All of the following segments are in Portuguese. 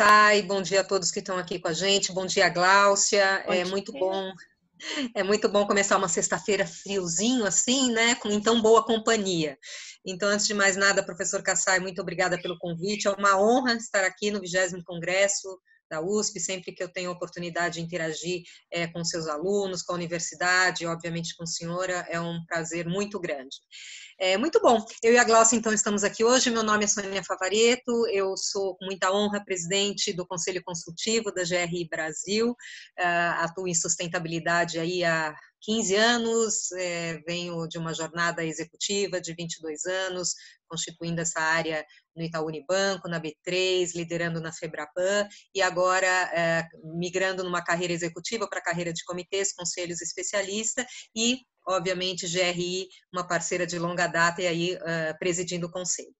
Kassai, bom dia a todos que estão aqui com a gente, bom dia, Gláucia, bom é dia. muito bom é muito bom começar uma sexta-feira friozinho assim, né, com tão boa companhia. Então, antes de mais nada, professor Kassai, muito obrigada pelo convite. É uma honra estar aqui no 20 Congresso da USP, sempre que eu tenho a oportunidade de interagir é, com seus alunos, com a universidade, obviamente com a senhora, é um prazer muito grande. É, muito bom. Eu e a Glaucia, então, estamos aqui hoje. Meu nome é Sônia Favareto, eu sou, com muita honra, presidente do Conselho Consultivo da GRI Brasil, uh, atuo em sustentabilidade aí há 15 anos, é, venho de uma jornada executiva de 22 anos, constituindo essa área no Itaú Unibanco, na B3, liderando na Febraban e agora é, migrando numa carreira executiva para a carreira de comitês, conselhos especialista e, obviamente, GRI, uma parceira de longa data e aí uh, presidindo o conselho.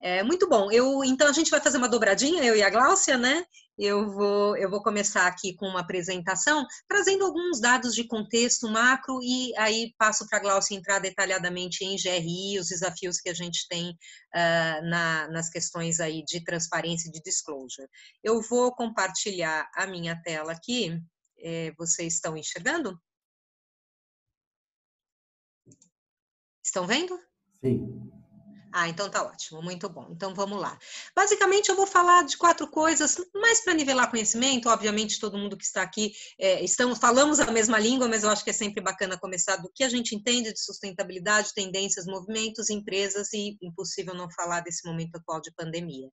É, muito bom. Eu, então a gente vai fazer uma dobradinha, eu e a Gláucia, né? Eu vou, eu vou começar aqui com uma apresentação, trazendo alguns dados de contexto macro e aí passo para a Gláucia entrar detalhadamente em GRI, os desafios que a gente tem uh, na, nas questões aí de transparência e de disclosure. Eu vou compartilhar a minha tela aqui. É, vocês estão enxergando? Estão vendo? Sim. Ah, então tá ótimo, muito bom. Então vamos lá. Basicamente, eu vou falar de quatro coisas, mais para nivelar conhecimento. Obviamente, todo mundo que está aqui é, estamos, falamos a mesma língua, mas eu acho que é sempre bacana começar do que a gente entende de sustentabilidade, tendências, movimentos, empresas e impossível não falar desse momento atual de pandemia.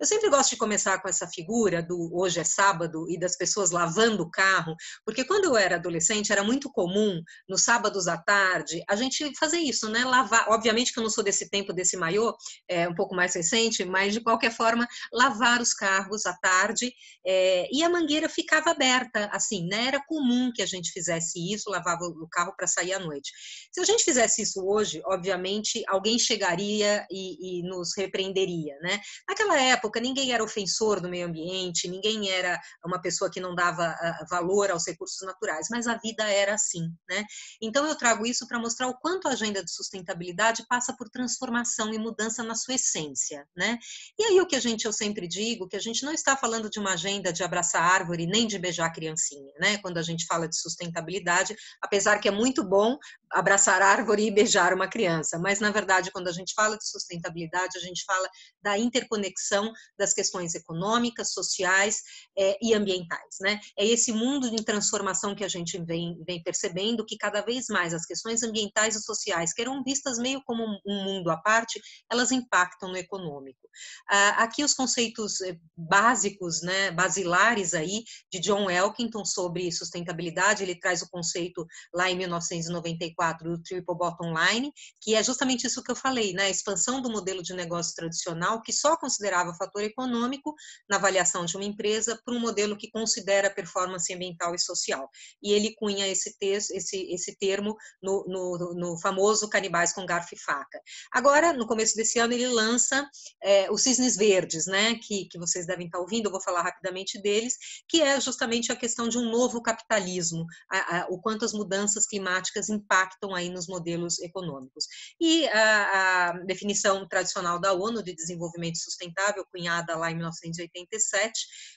Eu sempre gosto de começar com essa figura do hoje é sábado e das pessoas lavando o carro, porque quando eu era adolescente era muito comum nos sábados à tarde a gente fazer isso, né? Lavar. Obviamente que eu não sou desse tempo desse esse maiô, é um pouco mais recente, mas de qualquer forma, lavar os carros à tarde é, e a mangueira ficava aberta, assim, né? Era comum que a gente fizesse isso, lavava o carro para sair à noite. Se a gente fizesse isso hoje, obviamente, alguém chegaria e, e nos repreenderia, né? Naquela época, ninguém era ofensor do meio ambiente, ninguém era uma pessoa que não dava uh, valor aos recursos naturais, mas a vida era assim, né? Então, eu trago isso para mostrar o quanto a agenda de sustentabilidade passa por transformação transformação e mudança na sua essência, né? E aí o que a gente eu sempre digo, que a gente não está falando de uma agenda de abraçar árvore nem de beijar criancinha, né? Quando a gente fala de sustentabilidade, apesar que é muito bom abraçar árvore e beijar uma criança, mas na verdade quando a gente fala de sustentabilidade, a gente fala da interconexão das questões econômicas, sociais é, e ambientais, né? É esse mundo de transformação que a gente vem, vem percebendo que cada vez mais as questões ambientais e sociais, que eram vistas meio como um mundo à parte, parte, elas impactam no econômico. Ah, aqui os conceitos eh, básicos, né, basilares aí, de John Elkington sobre sustentabilidade, ele traz o conceito lá em 1994 do Triple Bottom Line, que é justamente isso que eu falei, né, a expansão do modelo de negócio tradicional, que só considerava fator econômico na avaliação de uma empresa, para um modelo que considera performance ambiental e social. E ele cunha esse, texto, esse, esse termo no, no, no famoso Canibais com Garfo e Faca. Agora, no começo desse ano, ele lança é, os Cisnes Verdes, né, que, que vocês devem estar ouvindo, eu vou falar rapidamente deles, que é justamente a questão de um novo capitalismo, a, a, o quanto as mudanças climáticas impactam aí nos modelos econômicos. E a, a definição tradicional da ONU de desenvolvimento sustentável, cunhada lá em 1987,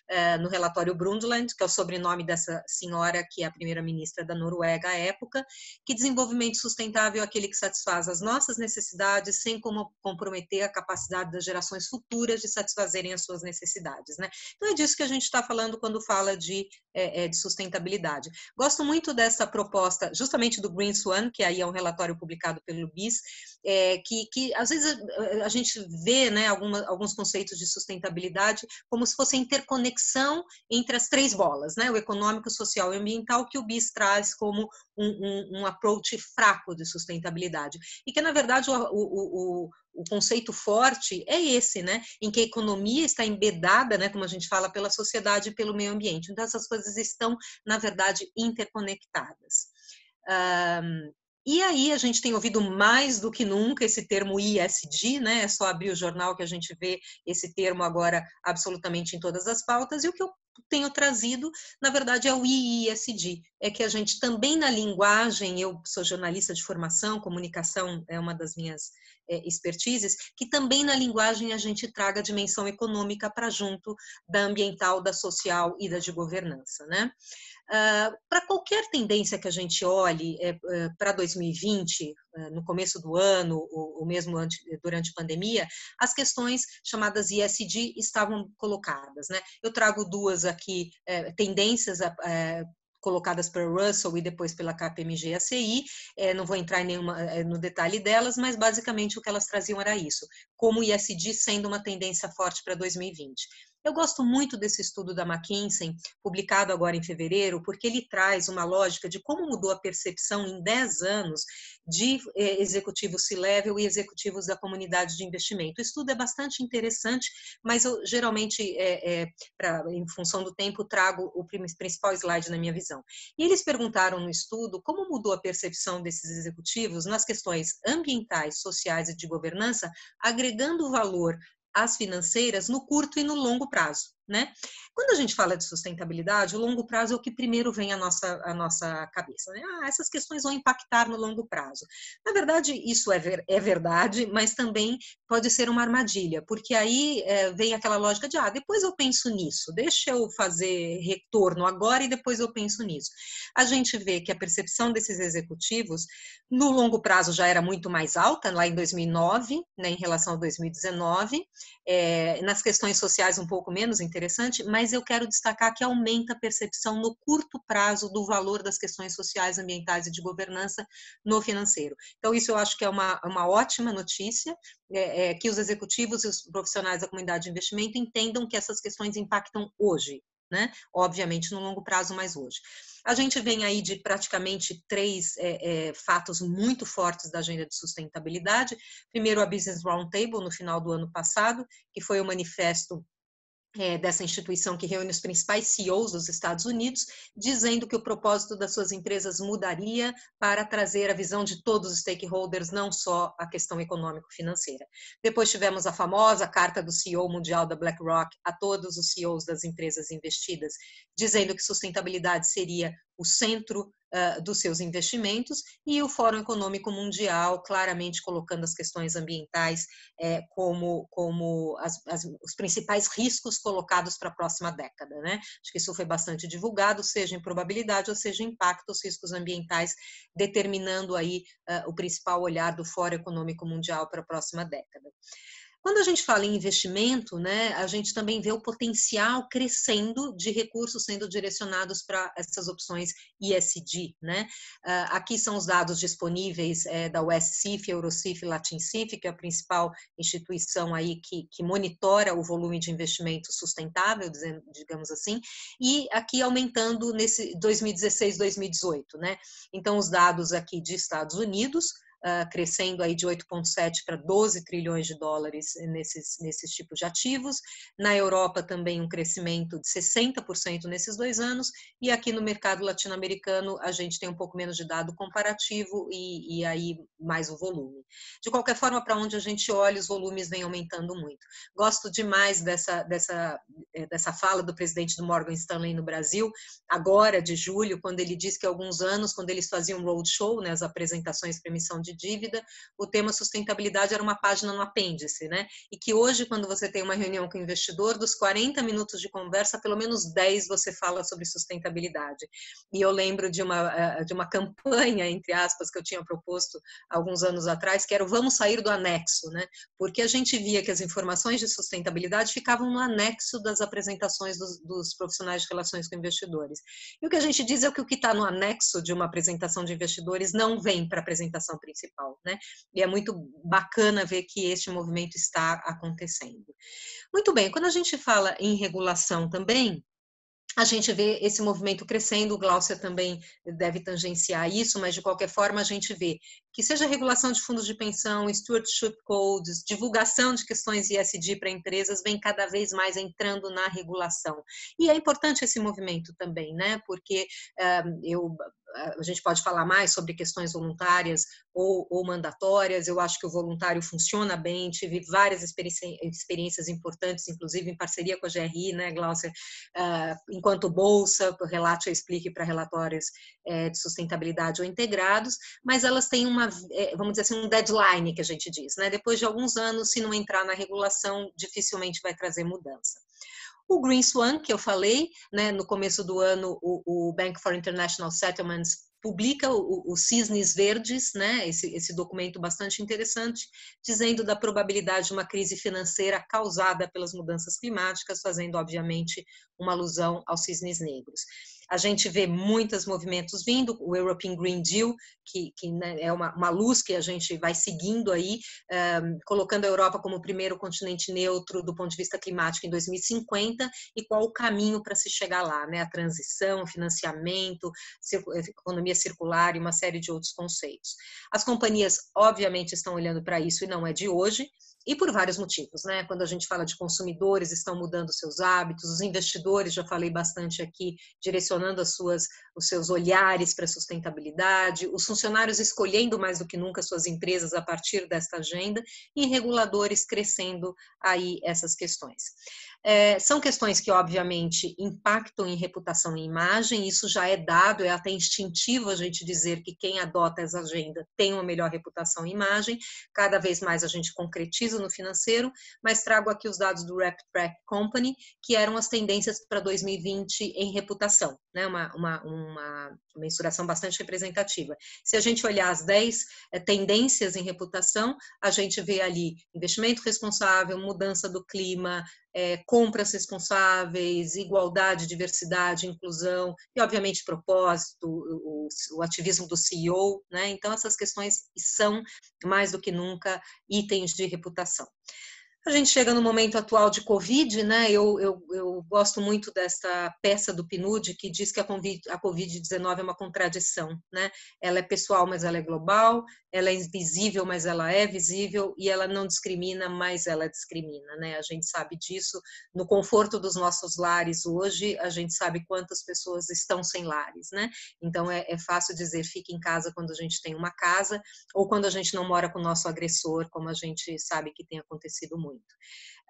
é, no relatório Brundtland, que é o sobrenome dessa senhora que é a primeira-ministra da Noruega à época, que desenvolvimento sustentável é aquele que satisfaz as nossas necessidades sem como comprometer a capacidade das gerações futuras de satisfazerem as suas necessidades. Né? Então, é disso que a gente está falando quando fala de, é, é, de sustentabilidade. Gosto muito dessa proposta, justamente do Green Swan, que aí é um relatório publicado pelo BIS, é, que, que às vezes a, a gente vê né, alguma, alguns conceitos de sustentabilidade como se fosse a interconexão entre as três bolas, né, o econômico, social e ambiental, que o BIS traz como um, um, um approach fraco de sustentabilidade. E que, na verdade, o, o, o, o conceito forte é esse, né? Em que a economia está embedada, né, como a gente fala, pela sociedade e pelo meio ambiente. Então, essas coisas estão, na verdade, interconectadas. E aí a gente tem ouvido mais do que nunca esse termo ISD, né? É só abrir o jornal que a gente vê esse termo agora absolutamente em todas as pautas. E o que eu tenho trazido, na verdade, é o IISD. É que a gente também na linguagem, eu sou jornalista de formação, comunicação é uma das minhas é, expertises, que também na linguagem a gente traga a dimensão econômica para junto da ambiental, da social e da de governança, né? Uh, para qualquer tendência que a gente olhe é, para 2020, uh, no começo do ano, ou, mesmo durante a pandemia, as questões chamadas ISD estavam colocadas. Né? Eu trago duas aqui, é, tendências é, colocadas pela Russell e depois pela KPMG e ACI, é, não vou entrar nenhuma, no detalhe delas, mas basicamente o que elas traziam era isso, como o ISD sendo uma tendência forte para 2020. Eu gosto muito desse estudo da McKinsey, publicado agora em fevereiro, porque ele traz uma lógica de como mudou a percepção em 10 anos de eh, executivos C-level e executivos da comunidade de investimento. O estudo é bastante interessante, mas eu geralmente, é, é, pra, em função do tempo, trago o principal slide na minha visão. E eles perguntaram no estudo como mudou a percepção desses executivos nas questões ambientais, sociais e de governança, agregando valor às financeiras no curto e no longo prazo né? Quando a gente fala de sustentabilidade, o longo prazo é o que primeiro vem à nossa, à nossa cabeça. Né? Ah, essas questões vão impactar no longo prazo. Na verdade, isso é, ver, é verdade, mas também pode ser uma armadilha, porque aí é, vem aquela lógica de, ah, depois eu penso nisso, deixa eu fazer retorno agora e depois eu penso nisso. A gente vê que a percepção desses executivos no longo prazo já era muito mais alta, lá em 2009, né, em relação a 2019, é, nas questões sociais um pouco menos, interessante, mas eu quero destacar que aumenta a percepção no curto prazo do valor das questões sociais, ambientais e de governança no financeiro. Então, isso eu acho que é uma, uma ótima notícia, é, é, que os executivos e os profissionais da comunidade de investimento entendam que essas questões impactam hoje, né? Obviamente no longo prazo, mas hoje. A gente vem aí de praticamente três é, é, fatos muito fortes da agenda de sustentabilidade. Primeiro, a Business Roundtable, no final do ano passado, que foi o manifesto é, dessa instituição que reúne os principais CEOs dos Estados Unidos, dizendo que o propósito das suas empresas mudaria para trazer a visão de todos os stakeholders, não só a questão econômico-financeira. Depois tivemos a famosa carta do CEO mundial da BlackRock a todos os CEOs das empresas investidas, dizendo que sustentabilidade seria o centro uh, dos seus investimentos, e o Fórum Econômico Mundial claramente colocando as questões ambientais eh, como, como as, as, os principais riscos colocados para a próxima década. Né? Acho que isso foi bastante divulgado, seja em probabilidade ou seja em impacto, os riscos ambientais, determinando aí uh, o principal olhar do Fórum Econômico Mundial para a próxima década. Quando a gente fala em investimento, né, a gente também vê o potencial crescendo de recursos sendo direcionados para essas opções ISD. Né? Uh, aqui são os dados disponíveis é, da USCIF, Eurocif e Latincif, que é a principal instituição aí que, que monitora o volume de investimento sustentável, digamos assim, e aqui aumentando nesse 2016, 2018. Né? Então, os dados aqui de Estados Unidos, uh, crescendo aí de 8,7 para 12 trilhões de dólares nesses, nesses tipos de ativos. Na Europa também um crescimento de 60% nesses dois anos, e aqui no mercado latino-americano a gente tem um pouco menos de dado comparativo e, e aí mais o volume. De qualquer forma, para onde a gente olha, os volumes vêm aumentando muito. Gosto demais dessa, dessa, eh, dessa fala do presidente do Morgan Stanley no Brasil, agora de julho, quando ele disse que alguns anos, quando eles faziam roadshow, né, as apresentações para emissão de dívida, o tema sustentabilidade era uma página no apêndice, né? E que hoje, quando você tem uma reunião com o investidor, dos 40 minutos de conversa, pelo menos 10 você fala sobre sustentabilidade. E eu lembro de uma, eh, de uma campanha, entre aspas, que eu tinha proposto alguns anos atrás, que era o vamos sair do anexo, né? Porque a gente via que as informações de sustentabilidade ficavam no anexo das apresentações dos, dos profissionais de relações com investidores. E o que a gente diz é que o que está no anexo de uma apresentação de investidores não vem para a apresentação principal principal, né? E é muito bacana ver que este movimento está acontecendo. Muito bem, quando a gente fala em regulação também, a gente vê esse movimento crescendo, o Glaucia também deve tangenciar isso, mas de qualquer forma a gente vê que seja regulação de fundos de pensão, stewardship codes, divulgação de questões ISD para empresas, vem cada vez mais entrando na regulação. E é importante esse movimento também, né? Porque um, eu a gente pode falar mais sobre questões voluntárias ou, ou, mandatórias. Eu acho que o voluntário funciona bem, tive várias experiências importantes, inclusive em parceria com a GRI, né, Glaucia, uh, enquanto bolsa, relate explique para relatórios é, de sustentabilidade ou integrados, mas elas têm uma, é, vamos dizer assim, um deadline que a gente diz, né? Depois de alguns anos, se não entrar na regulação, dificilmente vai trazer mudança. O Green Swan, que eu falei, né, no começo do ano, o, o Bank for International Settlements publica os cisnes verdes, né, esse, esse documento bastante interessante, dizendo da probabilidade de uma crise financeira causada pelas mudanças climáticas, fazendo, obviamente, uma alusão aos cisnes negros. A gente vê muitos movimentos vindo, o European Green Deal, que, que né, é uma, uma, luz que a gente vai seguindo aí, um, colocando a Europa como o primeiro continente neutro do ponto de vista climático em 2050 e qual o caminho para se chegar lá, né? A transição, financiamento, economia circular e uma série de outros conceitos. As companhias, obviamente, estão olhando para isso e não é de hoje e por vários motivos, né? Quando a gente fala de consumidores, estão mudando seus hábitos, os investidores, já falei bastante aqui, direcionando as suas, os seus olhares para a sustentabilidade, os funcionários escolhendo mais do que nunca suas empresas a partir desta agenda e reguladores crescendo aí essas questões. É, são questões que, obviamente, impactam em reputação e imagem, isso já é dado, é até instintivo a gente dizer que quem adota essa agenda tem uma melhor reputação e imagem, cada vez mais a gente concretiza no financeiro, mas trago aqui os dados do Rep Track Company, que eram as tendências para 2020 em reputação, né? uma, uma, uma mensuração bastante representativa. Se a gente olhar as 10 é, tendências em reputação, a gente vê ali investimento responsável, mudança do clima, é, compras responsáveis, igualdade, diversidade, inclusão e, obviamente, propósito, o, o, ativismo do CEO, né? Então, essas questões são, mais do que nunca, itens de reputação. A gente chega no momento atual de Covid, né? Eu, eu, eu gosto muito dessa peça do PNUD que diz que a Covid-19 é uma contradição, né? Ela é pessoal, mas ela é global, ela é invisível, mas ela é visível, e ela não discrimina, mas ela discrimina, né? A gente sabe disso no conforto dos nossos lares hoje, a gente sabe quantas pessoas estão sem lares, né? Então é, é fácil dizer fique em casa quando a gente tem uma casa, ou quando a gente não mora com o nosso agressor, como a gente sabe que tem acontecido muito.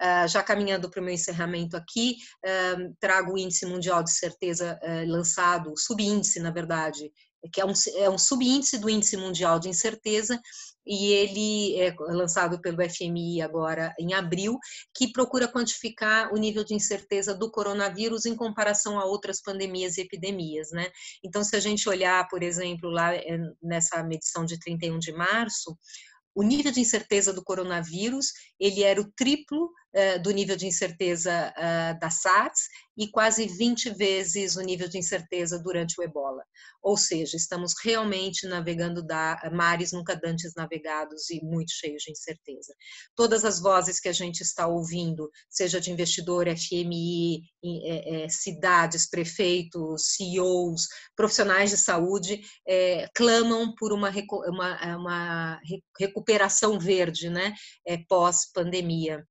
Uh, já caminhando para o meu encerramento aqui, uh, trago o Índice Mundial de Certeza uh, lançado, subíndice, na verdade, que é um, é um subíndice do Índice Mundial de Incerteza, e ele é lançado pelo FMI agora em abril, que procura quantificar o nível de incerteza do coronavírus em comparação a outras pandemias e epidemias, né? Então, se a gente olhar, por exemplo, lá é, nessa medição de 31 de março, o nível de incerteza do coronavírus ele era o triplo do nível de incerteza uh, da SARS e quase 20 vezes o nível de incerteza durante o ebola. Ou seja, estamos realmente navegando da, mares nunca antes navegados e muito cheios de incerteza. Todas as vozes que a gente está ouvindo, seja de investidor, FMI, é, cidades, prefeitos, CEOs, profissionais de saúde, é, clamam por uma, uma, uma recuperação verde, né, é, pós-pandemia.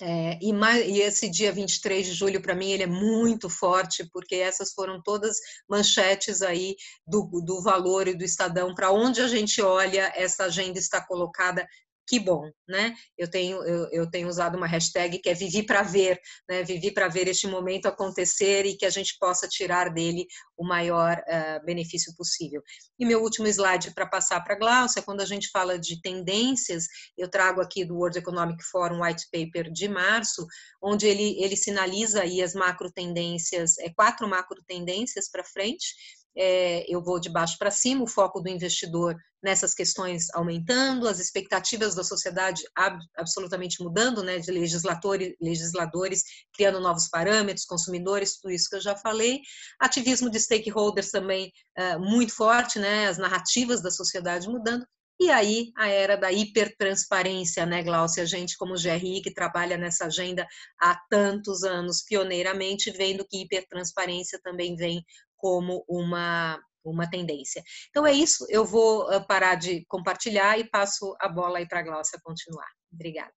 É, e, mais, e, esse dia 23 de julho, para mim, ele é muito forte, porque essas foram todas manchetes aí do, do valor e do Estadão, para onde a gente olha, essa agenda está colocada que bom, né? Eu tenho, eu, eu tenho usado uma hashtag que é vivi para ver, né? Vivi para ver este momento acontecer e que a gente possa tirar dele o maior uh, benefício possível. E meu último slide para passar para a Glaucia, quando a gente fala de tendências, eu trago aqui do World Economic Forum White Paper de março, onde ele, ele sinaliza aí as macro tendências, é, quatro macro tendências para frente, é, eu vou de baixo para cima, o foco do investidor nessas questões aumentando, as expectativas da sociedade ab, absolutamente mudando, né, de legisladores, legisladores criando novos parâmetros, consumidores, tudo isso que eu já falei, ativismo de stakeholders também é, muito forte, né, as narrativas da sociedade mudando, e aí a era da hipertransparência, né, Glaucia? A gente, como GRI, que trabalha nessa agenda há tantos anos, pioneiramente, vendo que hipertransparência também vem como uma, uma tendência. Então é isso, eu vou ah, parar de compartilhar e passo a bola aí para a Glaucia continuar. Obrigada.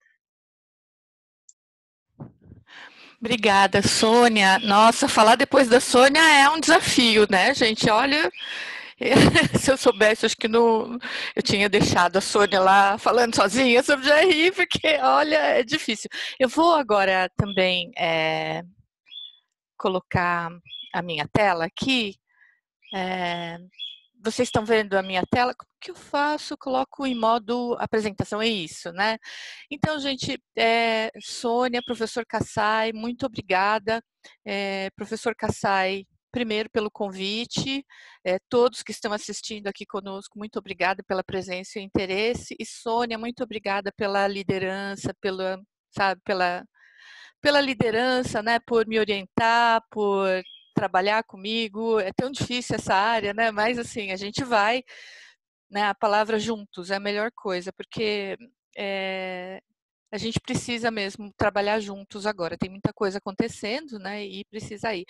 Obrigada, Sônia. Nossa, falar depois da Sônia é um desafio, né, gente? Olha, Se eu soubesse, acho que não, eu tinha deixado a Sônia lá falando sozinha sobre GRI, porque, olha, é difícil. Eu vou agora também é, colocar a minha tela aqui. É, vocês estão vendo a minha tela? Como que eu faço? Coloco em modo apresentação, é isso, né? Então, gente, é, Sônia, professor Kassai, muito obrigada. É, professor Kassai, primeiro pelo convite, é, todos que estão assistindo aqui conosco, muito obrigada pela presença e interesse. E Sônia, muito obrigada pela liderança, pela, sabe, pela, pela liderança, né, por me orientar, por trabalhar comigo. É tão difícil essa área, né? Mas assim, a gente vai, né? A palavra juntos é a melhor coisa, porque é, a gente precisa mesmo trabalhar juntos agora. Tem muita coisa acontecendo, né? E precisa ir.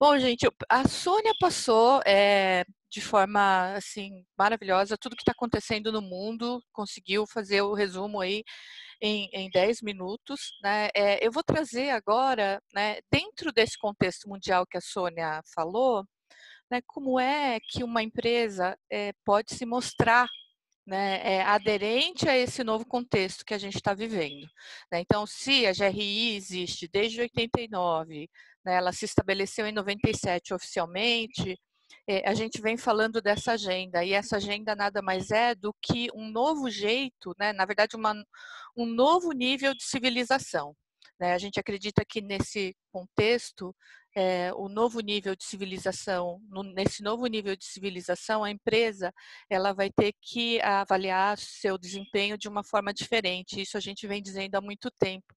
Bom, gente, a Sônia passou é, de forma assim maravilhosa tudo que está acontecendo no mundo, conseguiu fazer o resumo aí em, em 10 minutos. Né? É, eu vou trazer agora, né, dentro desse contexto mundial que a Sônia falou, né, como é que uma empresa é, pode se mostrar né, é, aderente a esse novo contexto que a gente está vivendo. Né? Então, se a GRI existe desde 89, né, ela se estabeleceu em 97 oficialmente, a gente vem falando dessa agenda, e essa agenda nada mais é do que um novo jeito, né, na verdade, uma, um novo nível de civilização. Né? A gente acredita que nesse contexto, é, o novo nível de civilização, no, nesse novo nível de civilização, a empresa ela vai ter que avaliar seu desempenho de uma forma diferente. Isso a gente vem dizendo há muito tempo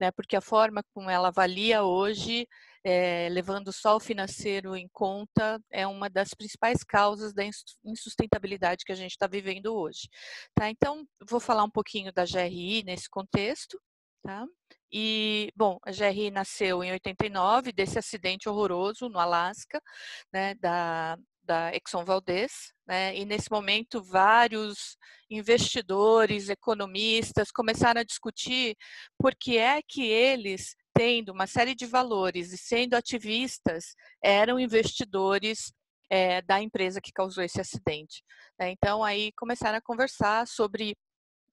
né? Porque a forma como ela avalia hoje, é, levando só o financeiro em conta, é uma das principais causas da insustentabilidade que a gente está vivendo hoje. Tá? Então, vou falar um pouquinho da GRI nesse contexto. Tá? E, bom, a GRI nasceu em 89, desse acidente horroroso no Alasca, né, da, da Exxon Valdez, né? e nesse momento vários investidores, economistas começaram a discutir por que é que eles, tendo uma série de valores e sendo ativistas, eram investidores é, da empresa que causou esse acidente. Né? Então aí começaram a conversar sobre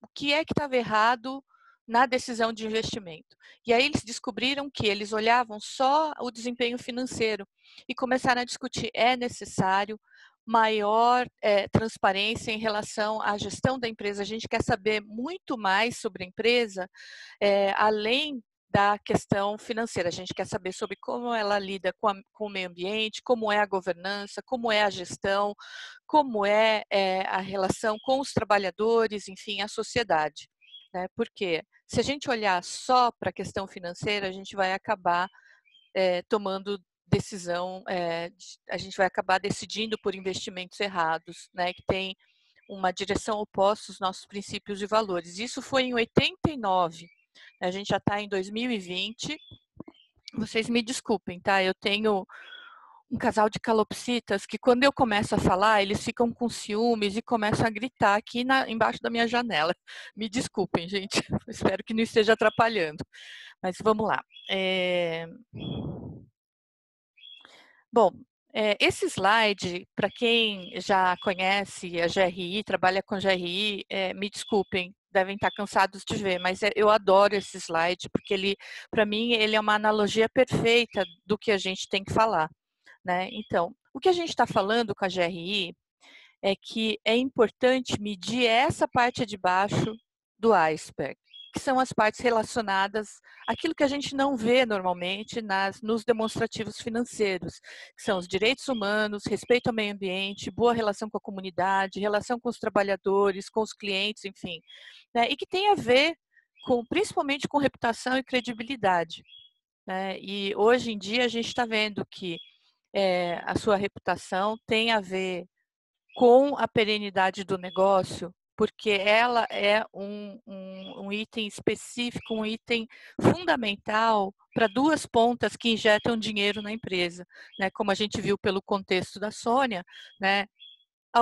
o que é que estava errado na decisão de investimento. E aí eles descobriram que eles olhavam só o desempenho financeiro e começaram a discutir é necessário maior é, transparência em relação à gestão da empresa. A gente quer saber muito mais sobre a empresa, é, além da questão financeira. A gente quer saber sobre como ela lida com, a, com, o meio ambiente, como é a governança, como é a gestão, como é, é a relação com os trabalhadores, enfim, a sociedade. Né? Porque se a gente olhar só para a questão financeira, a gente vai acabar é, tomando decisão, é, a gente vai acabar decidindo por investimentos errados, né, que tem uma direção oposta aos nossos princípios e valores. Isso foi em 89, a gente já está em 2020. Vocês me desculpem, tá? Eu tenho um casal de calopsitas que quando eu começo a falar, eles ficam com ciúmes e começam a gritar aqui na, embaixo da minha janela. Me desculpem, gente. Espero que não esteja atrapalhando. Mas vamos lá. É... Bom, é, esse slide, para quem já conhece a GRI, trabalha com GRI, é, me desculpem, devem estar cansados de ver, mas é, eu adoro esse slide porque ele, para mim, ele é uma analogia perfeita do que a gente tem que falar. Né? Então, o que a gente está falando com a GRI é que é importante medir essa parte de baixo do iceberg, que são as partes relacionadas àquilo que a gente não vê normalmente nas, nos demonstrativos financeiros, que são os direitos humanos, respeito ao meio ambiente, boa relação com a comunidade, relação com os trabalhadores, com os clientes, enfim, né? e que tem a ver com, principalmente com reputação e credibilidade. Né? E hoje em dia a gente está vendo que é, a sua reputação tem a ver com a perenidade do negócio, porque ela é um, um, um item específico, um item fundamental para duas pontas que injetam dinheiro na empresa, né? Como a gente viu pelo contexto da Sônia, né?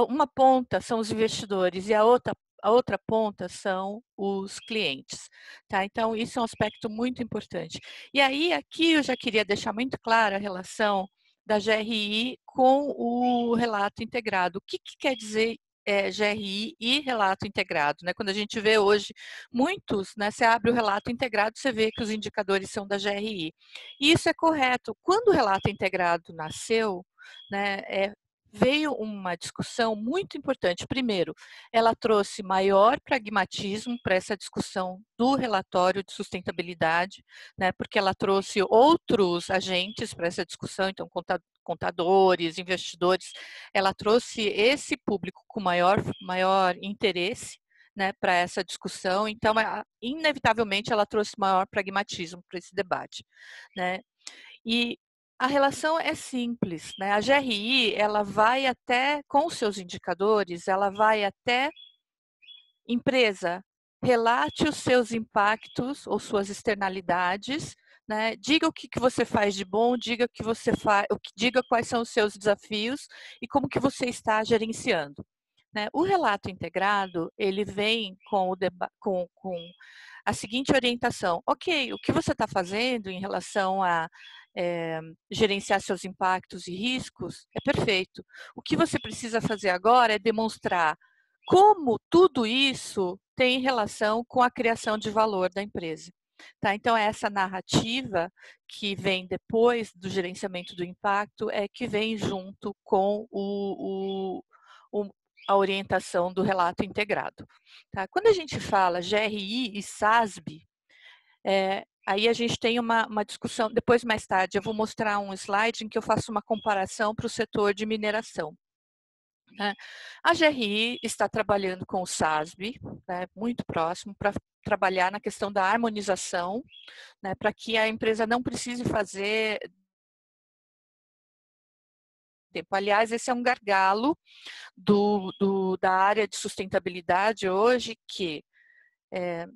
Uma ponta são os investidores e a outra a outra ponta são os clientes, tá? Então isso é um aspecto muito importante. E aí aqui eu já queria deixar muito clara a relação da GRI com o relato integrado. O que, que quer dizer é, GRI e relato integrado. Né? Quando a gente vê hoje muitos, né, você abre o relato integrado, você vê que os indicadores são da GRI. E isso é correto. Quando o relato integrado nasceu, né, é, veio uma discussão muito importante. Primeiro, ela trouxe maior pragmatismo para essa discussão do relatório de sustentabilidade, né, porque ela trouxe outros agentes para essa discussão, então contadores, investidores, ela trouxe esse público com maior, maior interesse né, para essa discussão, então, inevitavelmente, ela trouxe maior pragmatismo para esse debate. Né? E a relação é simples, né? A GRI, ela vai até, com seus indicadores, ela vai até empresa, relate os seus impactos ou suas externalidades, né? Diga o que, que você faz de bom, diga que você faz, diga quais são os seus desafios e como que você está gerenciando. Né? O relato integrado ele vem com, o com, com a seguinte orientação: ok, o que você está fazendo em relação a é, gerenciar seus impactos e riscos, é perfeito. O que você precisa fazer agora é demonstrar como tudo isso tem relação com a criação de valor da empresa. Tá? Então, essa narrativa que vem depois do gerenciamento do impacto é que vem junto com o, o, o a orientação do relato integrado. Tá? Quando a gente fala GRI e SASB, é, Aí a gente tem uma, uma, discussão, depois mais tarde eu vou mostrar um slide em que eu faço uma comparação para o setor de mineração. Né? A GRI está trabalhando com o SASB, né, muito próximo, para trabalhar na questão da harmonização, né, para que a empresa não precise fazer tempo. Aliás, esse é um gargalo do, do, da área de sustentabilidade hoje, que é,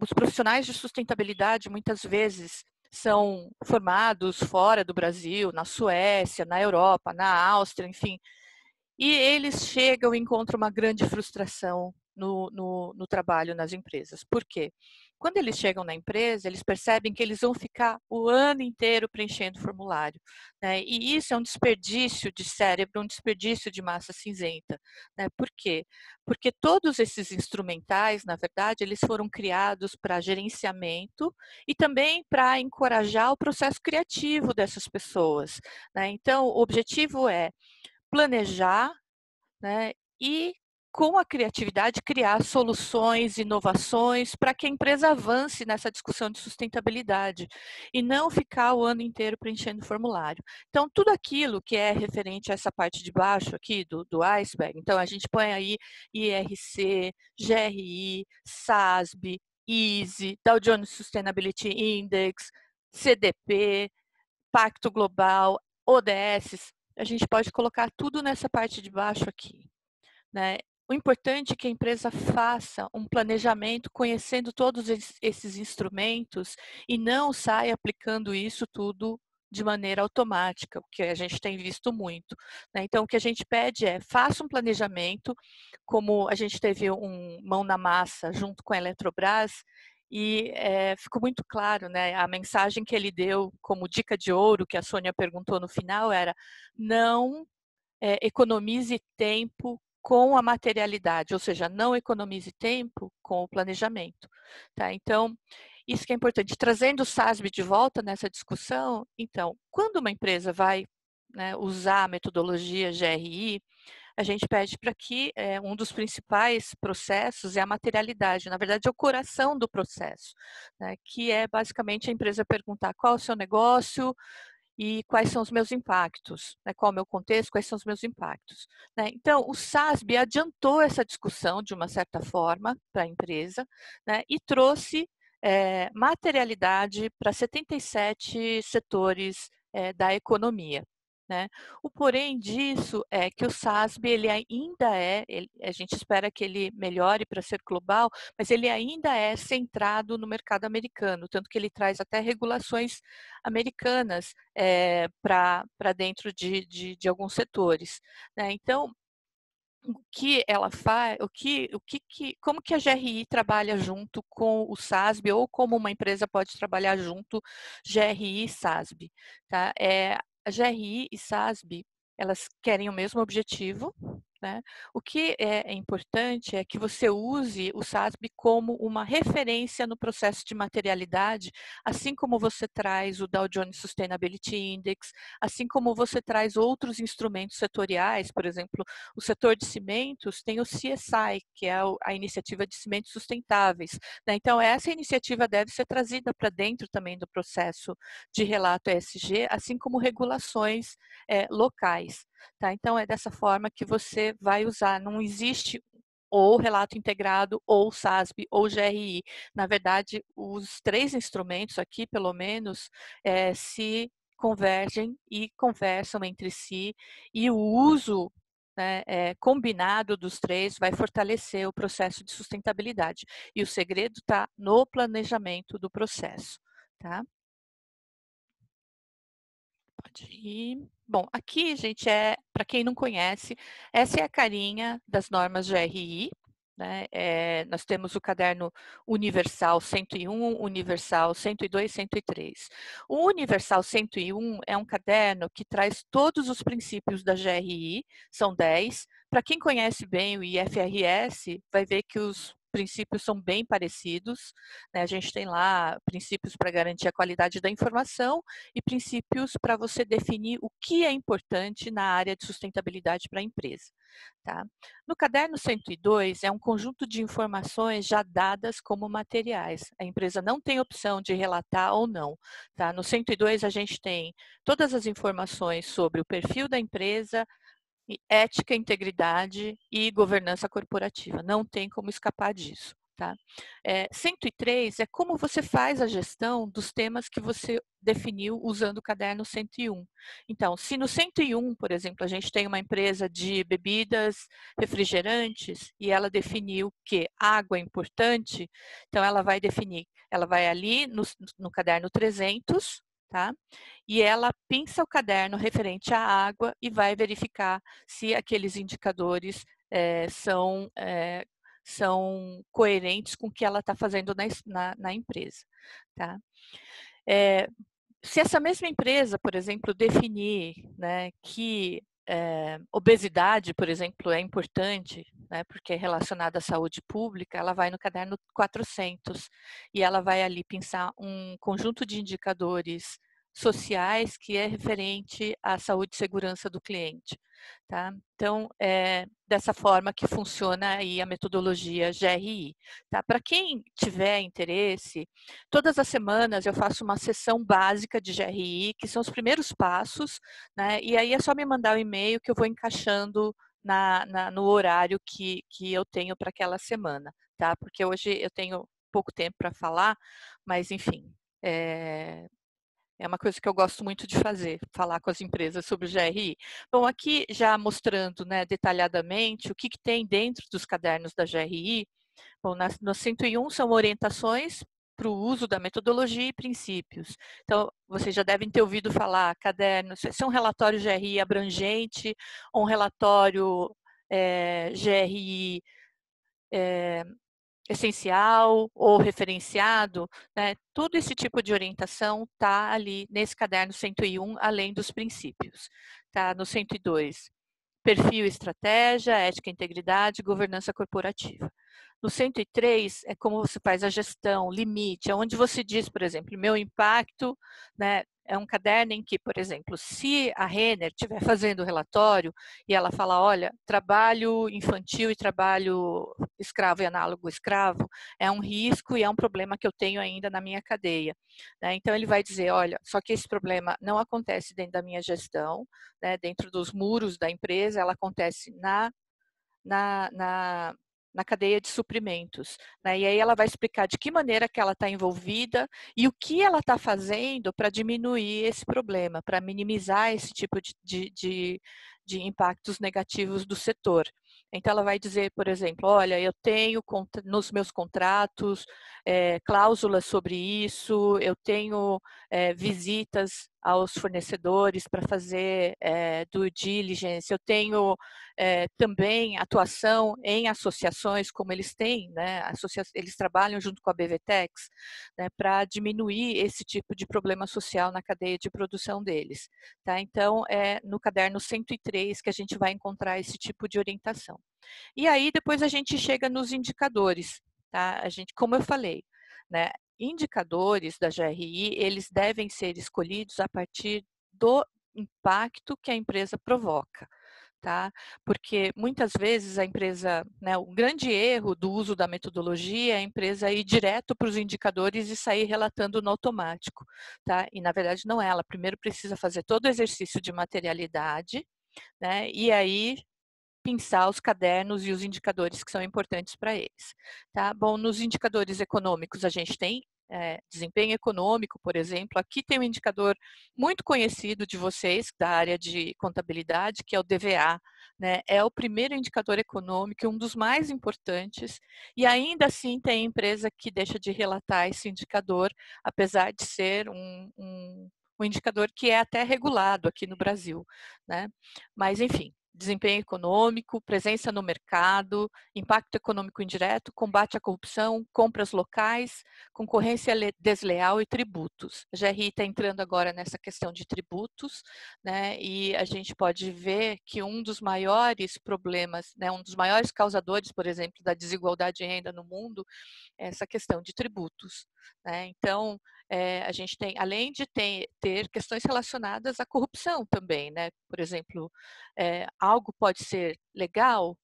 os profissionais de sustentabilidade muitas vezes são formados fora do Brasil, na Suécia, na Europa, na Áustria, enfim, e eles chegam e encontram uma grande frustração no, no, no, trabalho nas empresas. Por quê? Quando eles chegam na empresa, eles percebem que eles vão ficar o ano inteiro preenchendo formulário. Né? E isso é um desperdício de cérebro, um desperdício de massa cinzenta. Né? Por quê? Porque todos esses instrumentais, na verdade, eles foram criados para gerenciamento e também para encorajar o processo criativo dessas pessoas. Né? Então, o objetivo é planejar né, e com a criatividade, criar soluções, inovações para que a empresa avance nessa discussão de sustentabilidade e não ficar o ano inteiro preenchendo formulário. Então, tudo aquilo que é referente a essa parte de baixo aqui do, do iceberg, então a gente põe aí IRC, GRI, SASB, EASY, Dow Jones Sustainability Index, CDP, Pacto Global, ODS, a gente pode colocar tudo nessa parte de baixo aqui. Né? O importante é que a empresa faça um planejamento conhecendo todos esses instrumentos e não saia aplicando isso tudo de maneira automática, o que a gente tem visto muito. Né? Então, o que a gente pede é faça um planejamento, como a gente teve um mão na massa junto com a Eletrobras, e é, ficou muito claro, né? A mensagem que ele deu como dica de ouro, que a Sônia perguntou no final, era não é, economize tempo com a materialidade, ou seja, não economize tempo com o planejamento. Tá? Então, isso que é importante. Trazendo o SASB de volta nessa discussão, então, quando uma empresa vai né, usar a metodologia GRI, a gente pede para que é, um dos principais processos é a materialidade, na verdade é o coração do processo, né, que é basicamente a empresa perguntar qual é o seu negócio e quais são os meus impactos, né, qual é o meu contexto, quais são os meus impactos. Né. Então, o SASB adiantou essa discussão de uma certa forma para a empresa né, e trouxe é, materialidade para 77 setores é, da economia. Né? O porém disso é que o SASB ele ainda é, ele, a gente espera que ele melhore para ser global, mas ele ainda é centrado no mercado americano, tanto que ele traz até regulações americanas é, para dentro de, de, de, alguns setores. Né? Então, o que ela faz, o que, o que, que, como que a GRI trabalha junto com o SASB ou como uma empresa pode trabalhar junto GRI e SASB, tá? É, a GRI e SASB, elas querem o mesmo objetivo, né? O que é importante é que você use o SASB como uma referência no processo de materialidade, assim como você traz o Dow Jones Sustainability Index, assim como você traz outros instrumentos setoriais, por exemplo, o setor de cimentos tem o CSI, que é a iniciativa de cimentos sustentáveis. Né? Então, essa iniciativa deve ser trazida para dentro também do processo de relato ESG, assim como regulações é, locais. Tá? Então, é dessa forma que você vai usar. Não existe ou relato integrado, ou SASB, ou GRI. Na verdade, os três instrumentos aqui, pelo menos, é, se convergem e conversam entre si, e o uso né, é, combinado dos três vai fortalecer o processo de sustentabilidade. E o segredo está no planejamento do processo. Tá? Pode ir. Bom, aqui, gente, é para quem não conhece, essa é a carinha das normas GRI. Né? É, nós temos o caderno Universal 101, Universal 102, 103. O Universal 101 é um caderno que traz todos os princípios da GRI, são 10. Para quem conhece bem o IFRS, vai ver que os princípios são bem parecidos. Né? A gente tem lá princípios para garantir a qualidade da informação e princípios para você definir o que é importante na área de sustentabilidade para a empresa. Tá? No caderno 102 é um conjunto de informações já dadas como materiais. A empresa não tem opção de relatar ou não. Tá? No 102 a gente tem todas as informações sobre o perfil da empresa, ética, integridade e governança corporativa. Não tem como escapar disso. Tá? É, 103 é como você faz a gestão dos temas que você definiu usando o caderno 101. Então, se no 101, por exemplo, a gente tem uma empresa de bebidas refrigerantes e ela definiu que água é importante, então ela vai definir, ela vai ali no, no caderno 300, tá? E ela pinça o caderno referente à água e vai verificar se aqueles indicadores é, são, é, são coerentes com o que ela está fazendo na, na, na, empresa, tá? É, se essa mesma empresa, por exemplo, definir né, que é, obesidade, por exemplo, é importante, né, porque é relacionada à saúde pública, ela vai no caderno 400 e ela vai ali pensar um conjunto de indicadores sociais que é referente à saúde e segurança do cliente. Tá? Então, é dessa forma que funciona aí a metodologia GRI. Tá? Para quem tiver interesse, todas as semanas eu faço uma sessão básica de GRI, que são os primeiros passos, né? e aí é só me mandar o um e-mail que eu vou encaixando na, na, no horário que, que eu tenho para aquela semana, tá? Porque hoje eu tenho pouco tempo para falar, mas enfim, é, é uma coisa que eu gosto muito de fazer, falar com as empresas sobre o GRI. Bom, aqui já mostrando né, detalhadamente o que, que tem dentro dos cadernos da GRI. Bom, na, no 101 são orientações para o uso da metodologia e princípios. Então, vocês já devem ter ouvido falar, caderno, se é um relatório GRI abrangente, ou um relatório é, eh, GRI é, essencial ou referenciado, né, todo esse tipo de orientação está ali nesse caderno 101, além dos princípios. Tá? No 102, perfil, estratégia, ética, integridade, governança corporativa. No 103 é como você faz a gestão, limite, é onde você diz, por exemplo, meu impacto né, é um caderno em que, por exemplo, se a Renner estiver fazendo o relatório e ela fala, olha, trabalho infantil e trabalho escravo e análogo escravo é um risco e é um problema que eu tenho ainda na minha cadeia. Né? Então ele vai dizer, olha, só que esse problema não acontece dentro da minha gestão, né? dentro dos muros da empresa, ela acontece na na, na, na cadeia de suprimentos. Né? E aí ela vai explicar de que maneira que ela está envolvida e o que ela está fazendo para diminuir esse problema, para minimizar esse tipo de, de, de, de, impactos negativos do setor. Então ela vai dizer, por exemplo, olha, eu tenho nos meus contratos é, cláusulas sobre isso, eu tenho é, visitas aos fornecedores para fazer é, diligence, eu tenho é, também atuação em associações, como eles têm, né, eles trabalham junto com a BVTEX, né, para diminuir esse tipo de problema social na cadeia de produção deles. Tá? Então, é no caderno 103 que a gente vai encontrar esse tipo de orientação. E aí, depois a gente chega nos indicadores, tá? A gente, como eu falei, né, indicadores da GRI, eles devem ser escolhidos a partir do impacto que a empresa provoca. Tá? Porque muitas vezes a empresa, né, o grande erro do uso da metodologia é a empresa ir direto para os indicadores e sair relatando no automático, tá? E na verdade não é, ela primeiro precisa fazer todo o exercício de materialidade, né? E aí pensar os cadernos e os indicadores que são importantes para eles. Tá? Bom, nos indicadores econômicos a gente tem é, desempenho econômico, por exemplo. Aqui tem um indicador muito conhecido de vocês, da área de contabilidade, que é o DVA. Né? É o primeiro indicador econômico, um dos mais importantes, e ainda assim tem empresa que deixa de relatar esse indicador, apesar de ser um, um, um indicador que é até regulado aqui no Brasil. Né? Mas, enfim, desempenho econômico, presença no mercado, impacto econômico indireto, combate à corrupção, compras locais, concorrência desleal e tributos. A GRI está entrando agora nessa questão de tributos, né, e a gente pode ver que um dos maiores problemas, né, um dos maiores causadores, por exemplo, da desigualdade de renda no mundo, é essa questão de tributos. Né? Então, é, a gente tem, além de ter, ter, questões relacionadas à corrupção também, né? Por exemplo, é, algo pode ser legal,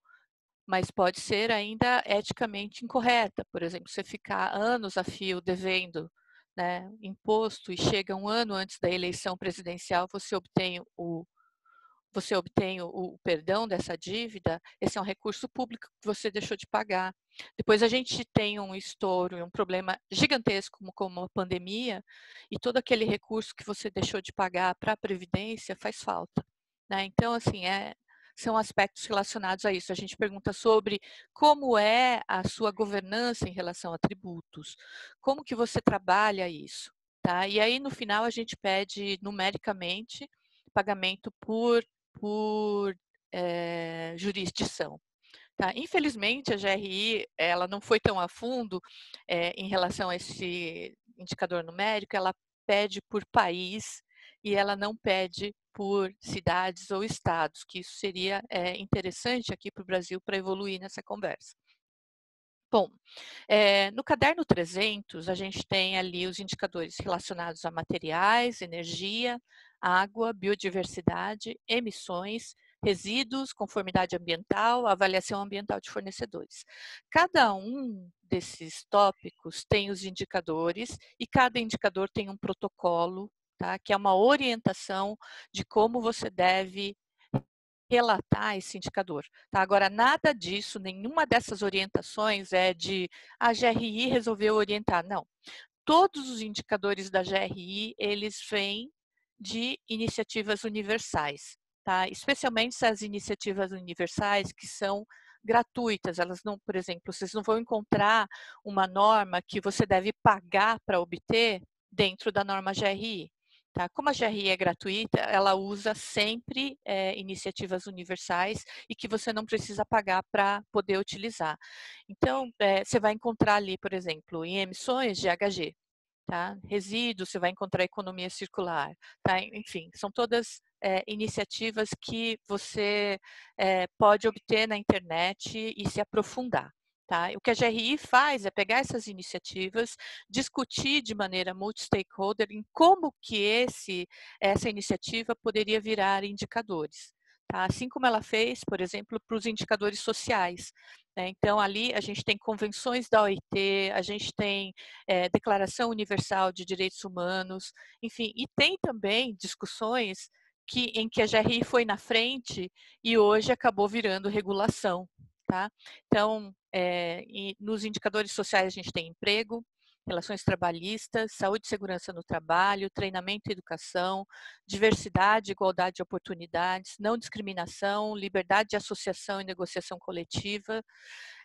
mas pode ser ainda eticamente incorreta. Por exemplo, você ficar anos a fio devendo né, imposto e chega um ano antes da eleição presidencial, você obtém o você obtém o, o, perdão dessa dívida, esse é um recurso público que você deixou de pagar. Depois a gente tem um estouro um problema gigantesco como, como a pandemia, e todo aquele recurso que você deixou de pagar para a Previdência faz falta. Né? Então, assim, é, são aspectos relacionados a isso. A gente pergunta sobre como é a sua governança em relação a tributos, como que você trabalha isso. Tá? E aí, no final, a gente pede numericamente pagamento por por é, jurisdição. Tá? Infelizmente, a GRI ela não foi tão a fundo é, em relação a esse indicador numérico, ela pede por país e ela não pede por cidades ou estados, que isso seria é, interessante aqui para o Brasil para evoluir nessa conversa. Bom, é, no caderno 300, a gente tem ali os indicadores relacionados a materiais, energia, água, biodiversidade, emissões, resíduos, conformidade ambiental, avaliação ambiental de fornecedores. Cada um desses tópicos tem os indicadores e cada indicador tem um protocolo, tá? que é uma orientação de como você deve relatar esse indicador. Tá? Agora, nada disso, nenhuma dessas orientações é de a GRI resolveu orientar. Não. Todos os indicadores da GRI, eles vêm de iniciativas universais, tá? Especialmente essas iniciativas universais que são gratuitas, elas não, por exemplo, vocês não vão encontrar uma norma que você deve pagar para obter dentro da norma GRI. Tá? Como a GRI é gratuita, ela usa sempre é, iniciativas universais e que você não precisa pagar para poder utilizar. Então, é, você vai encontrar ali, por exemplo, em emissões de HG, tá? Resíduos, você vai encontrar economia circular, tá? Enfim, são todas é, iniciativas que você é, pode obter na internet e se aprofundar. Tá? O que a GRI faz é pegar essas iniciativas, discutir de maneira multi-stakeholder em como que esse, essa iniciativa poderia virar indicadores. Tá? Assim como ela fez, por exemplo, para os indicadores sociais. Né? Então, ali a gente tem convenções da OIT, a gente tem é, Declaração Universal de Direitos Humanos, enfim, e tem também discussões que, em que a GRI foi na frente e hoje acabou virando regulação. Tá? Então, é, nos indicadores sociais a gente tem emprego, relações trabalhistas, saúde e segurança no trabalho, treinamento e educação, diversidade, igualdade de oportunidades, não discriminação, liberdade de associação e negociação coletiva,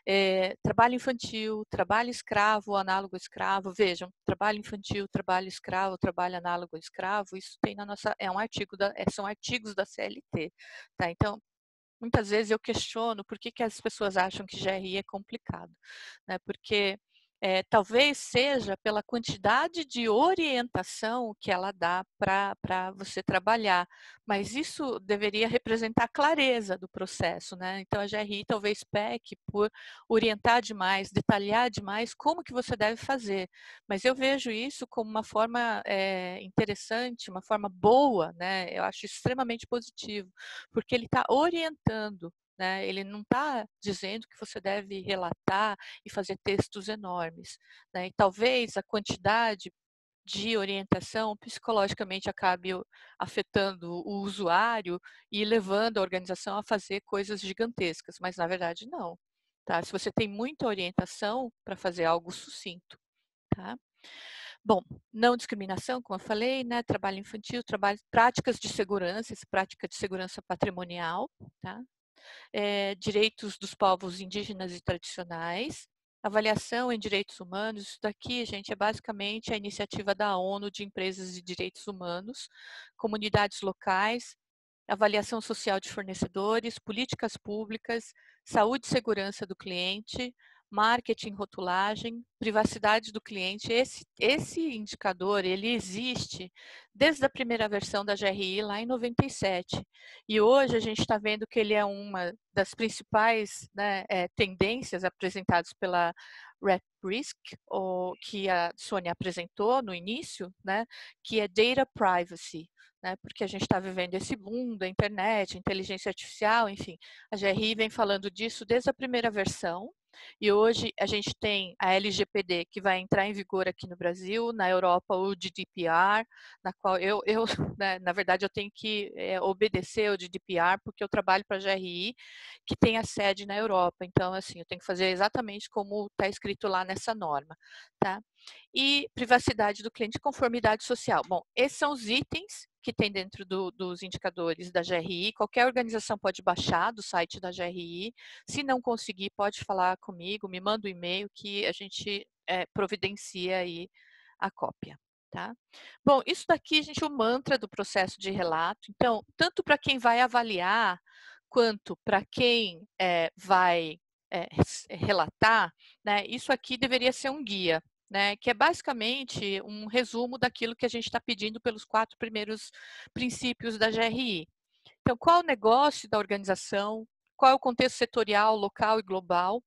É, trabalho infantil, trabalho escravo, análogo escravo. Vejam, trabalho infantil, trabalho escravo, trabalho análogo escravo. Isso tem na nossa é um artigo da, são artigos da CLT, tá? Então muitas vezes eu questiono por que, que as pessoas acham que GRI é complicado, né? Porque é, talvez seja pela quantidade de orientação que ela dá para você trabalhar, mas isso deveria representar clareza do processo, né? Então a GRI talvez peque por orientar demais, detalhar demais como que você deve fazer, mas eu vejo isso como uma forma é, interessante, uma forma boa, né? Eu acho extremamente positivo, porque ele está orientando né? Ele não está dizendo que você deve relatar e fazer textos enormes. Né? E talvez a quantidade de orientação psicologicamente acabe afetando o usuário e levando a organização a fazer coisas gigantescas, mas na verdade não. Tá? Se você tem muita orientação para fazer algo sucinto. Tá? Bom, não discriminação, como eu falei, né? trabalho infantil, trabalho, práticas de segurança, prática de segurança patrimonial, tá? É, direitos dos povos indígenas e tradicionais, avaliação em direitos humanos. Isso daqui, gente, é basicamente a iniciativa da ONU de empresas de direitos humanos, comunidades locais, avaliação social de fornecedores, políticas públicas, saúde e segurança do cliente, marketing, rotulagem, privacidade do cliente. Esse, esse indicador, ele existe desde a primeira versão da GRI lá em 97. E hoje a gente está vendo que ele é uma das principais né, é, tendências apresentadas pela Rep Risk, ou, que a Sônia apresentou no início, né, que é Data Privacy. Né, porque a gente está vivendo esse mundo, a internet, inteligência artificial, enfim. A GRI vem falando disso desde a primeira versão, e hoje a gente tem a LGPD que vai entrar em vigor aqui no Brasil, na Europa o GDPR, na qual eu, eu né, na verdade, eu tenho que é, obedecer o GDPR porque eu trabalho para a GRI, que tem a sede na Europa. Então, assim, eu tenho que fazer exatamente como está escrito lá nessa norma, tá? E privacidade do cliente, conformidade social. Bom, esses são os itens que tem dentro do, dos indicadores da GRI. Qualquer organização pode baixar do site da GRI. Se não conseguir, pode falar comigo, me manda um e-mail que a gente é, providencia aí a cópia. Tá? Bom, isso daqui, gente, é o mantra do processo de relato. Então, tanto para quem vai avaliar, quanto para quem é, vai é, relatar, né, isso aqui deveria ser um guia né, que é basicamente um resumo daquilo que a gente está pedindo pelos quatro primeiros princípios da GRI. Então, qual o negócio da organização? Qual é o contexto setorial, local e global?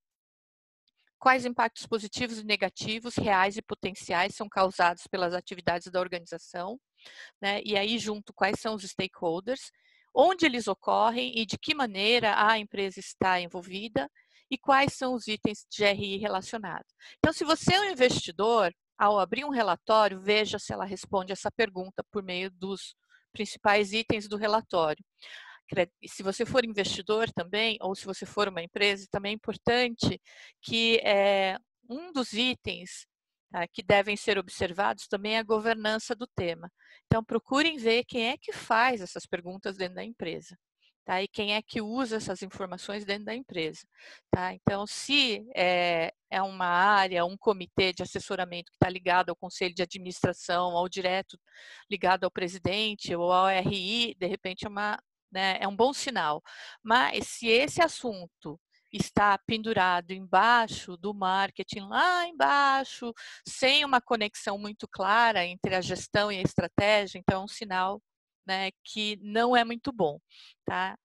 Quais impactos positivos e negativos, reais e potenciais, são causados pelas atividades da organização? Né? E aí, junto, quais são os stakeholders? Onde eles ocorrem e de que maneira a empresa está envolvida? E quais são os itens de GRI relacionados. Então, se você é um investidor, ao abrir um relatório, veja se ela responde essa pergunta por meio dos principais itens do relatório. Se você for investidor também, ou se você for uma empresa, também é importante que é, um dos itens tá, que devem ser observados também é a governança do tema. Então, procurem ver quem é que faz essas perguntas dentro da empresa. Tá? E quem é que usa essas informações dentro da empresa. Tá? Então, se é, é uma área, um comitê de assessoramento que está ligado ao conselho de administração, ao direto ligado ao presidente ou ao RI, de repente é, uma, né, é um bom sinal. Mas se esse assunto está pendurado embaixo do marketing, lá embaixo, sem uma conexão muito clara entre a gestão e a estratégia, então é um sinal né, que não é muito bom, tá?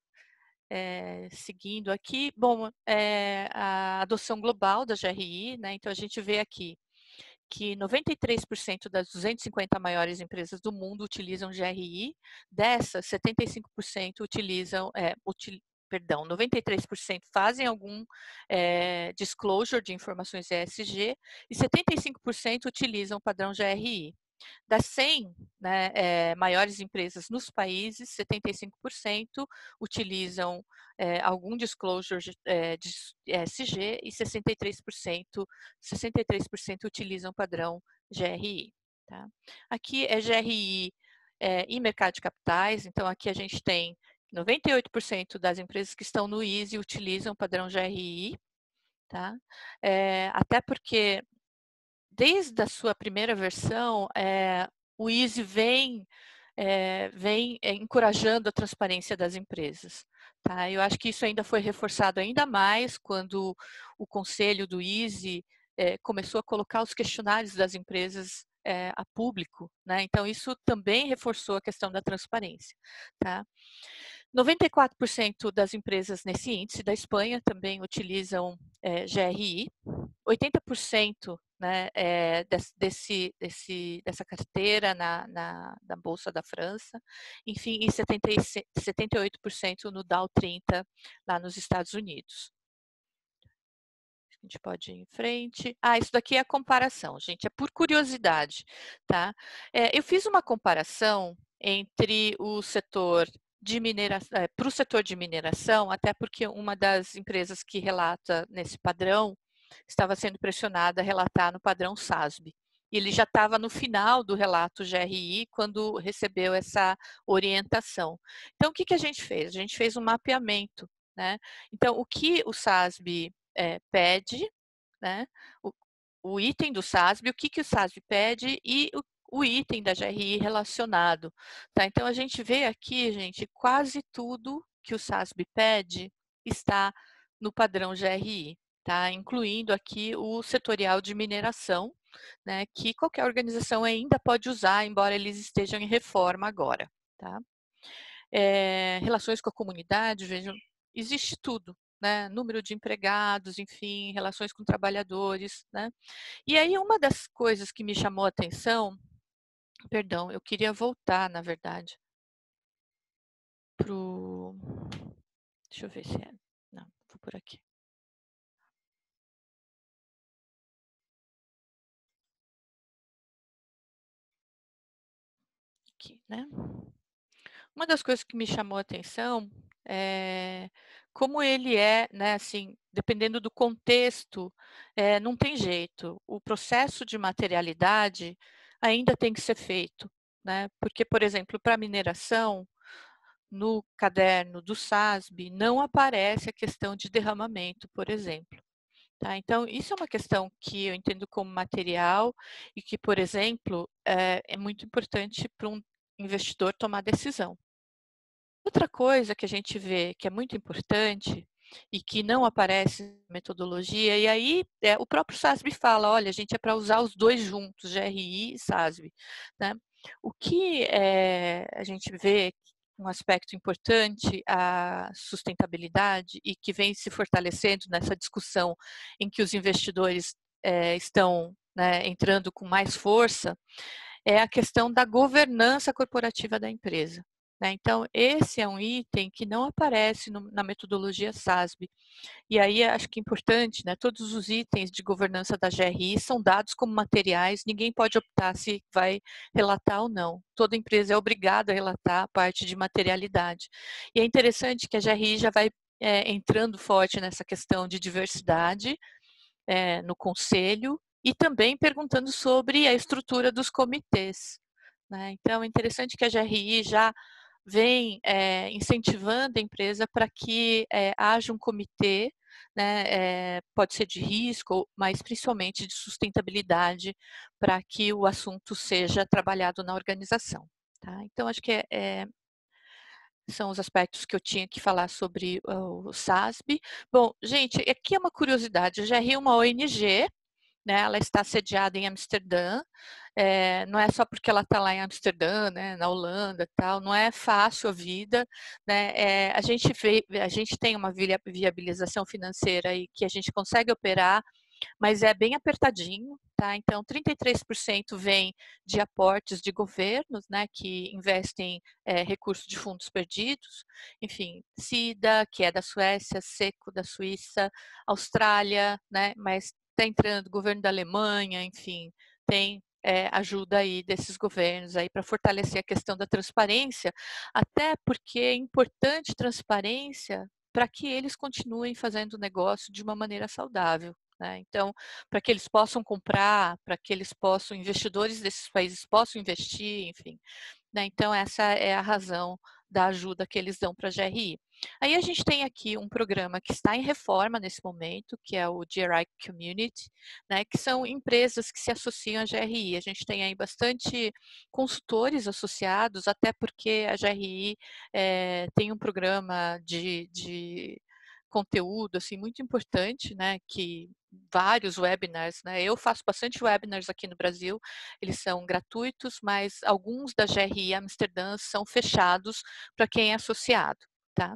É, seguindo aqui, bom, é, a adoção global da GRI, né, então a gente vê aqui que 93% das 250 maiores empresas do mundo utilizam GRI, dessas 75% utilizam, é, util, perdão, 93% fazem algum é, disclosure de informações ESG e 75% utilizam o padrão GRI. Das 100 né, é, maiores empresas nos países, 75% utilizam é, algum disclosure de, é, de ESG e 63%, 63% utilizam padrão GRI. Tá? Aqui é GRI em mercado de capitais, então aqui a gente tem 98% das empresas que estão no ISE utilizam o padrão GRI, tá? É, até porque desde a sua primeira versão, é, o Easy vem, é, vem encorajando a transparência das empresas. Tá? Eu acho que isso ainda foi reforçado ainda mais quando o conselho do Easy começou a colocar os questionários das empresas é, a público, né? Então isso também reforçou a questão da transparência, tá? 94% das empresas nesse índice da Espanha também utilizam é, GRI, 80% né, é, desse, desse, dessa carteira na, na, na, Bolsa da França, enfim, e 70, 78% no Dow 30 lá nos Estados Unidos. A gente pode ir em frente. Ah, isso daqui é a comparação, gente, é por curiosidade, tá? É, eu fiz uma comparação entre o setor de mineração, é, para o setor de mineração, até porque uma das empresas que relata nesse padrão estava sendo pressionada a relatar no padrão SASB. Ele já estava no final do relato GRI quando recebeu essa orientação. Então, o que, que a gente fez? A gente fez um mapeamento. Né? Então, o que o SASB é, pede, né? O, o, item do SASB, o que, que o SASB pede e o, o item da GRI relacionado. Tá? Então, a gente vê aqui, gente, quase tudo que o SASB pede está no padrão GRI, tá? incluindo aqui o setorial de mineração, né, que qualquer organização ainda pode usar, embora eles estejam em reforma agora. Tá? É, relações com a comunidade, vejam, existe tudo, né, número de empregados, enfim, relações com trabalhadores, né? E aí uma das coisas que me chamou a atenção, perdão, eu queria voltar, na verdade, pro, deixa eu ver se é, não, vou por aqui. Né? Uma das coisas que me chamou a atenção é como ele é, né, assim, dependendo do contexto, é, não tem jeito. O processo de materialidade ainda tem que ser feito, né? Porque, por exemplo, para mineração, no caderno do SASB não aparece a questão de derramamento, por exemplo. Tá? Então, isso é uma questão que eu entendo como material e que, por exemplo, é, é muito importante para um investidor tomar decisão. Outra coisa que a gente vê que é muito importante e que não aparece na metodologia, e aí é, o próprio SASB fala, olha, a gente é para usar os dois juntos, GRI e SASB. Né? O que é, a gente vê um aspecto importante, a sustentabilidade, e que vem se fortalecendo nessa discussão em que os investidores é, estão né, entrando com mais força, é a questão da governança corporativa da empresa. Né? Então, esse é um item que não aparece no, na metodologia SASB. E aí acho que é importante, né? todos os itens de governança da GRI são dados como materiais, ninguém pode optar se vai relatar ou não. Toda empresa é obrigada a relatar a parte de materialidade. E é interessante que a GRI já vai é, entrando forte nessa questão de diversidade é, no conselho e também perguntando sobre a estrutura dos comitês. Né? Então, é interessante que a GRI já vem é, incentivando a empresa para que é, haja um comitê, né, é, pode ser de risco, mas principalmente de sustentabilidade, para que o assunto seja trabalhado na organização. Tá? Então, acho que é, são os aspectos que eu tinha que falar sobre o SASB. Bom, gente, aqui é uma curiosidade, a GRI é uma ONG, né, ela está sediada em Amsterdã, é, não é só porque ela está lá em Amsterdã, né, na Holanda tal, não é fácil a vida, né, é, a, gente vê, a gente tem uma viabilização financeira aí que a gente consegue operar, mas é bem apertadinho, tá? Então, 33% vem de aportes de governos, né, que investem é, recursos de fundos perdidos, enfim, SIDA, que é da Suécia, SECO da Suíça, Austrália, né, mas está entrando governo da Alemanha, enfim, tem é, ajuda aí desses governos aí para fortalecer a questão da transparência, até porque é importante transparência para que eles continuem fazendo o negócio de uma maneira saudável. Né? Então, para que eles possam comprar, para que eles possam, investidores desses países possam investir, enfim. Né? Então, essa é a razão da ajuda que eles dão para a GRI. Aí a gente tem aqui um programa que está em reforma nesse momento, que é o GRI Community, né, que são empresas que se associam à GRI. A gente tem aí bastante consultores associados, até porque a GRI é, tem um programa de, de conteúdo assim muito importante, né, que vários webinars, né? Eu faço bastante webinars aqui no Brasil, eles são gratuitos, mas alguns da GRI Amsterdã são fechados para quem é associado, tá?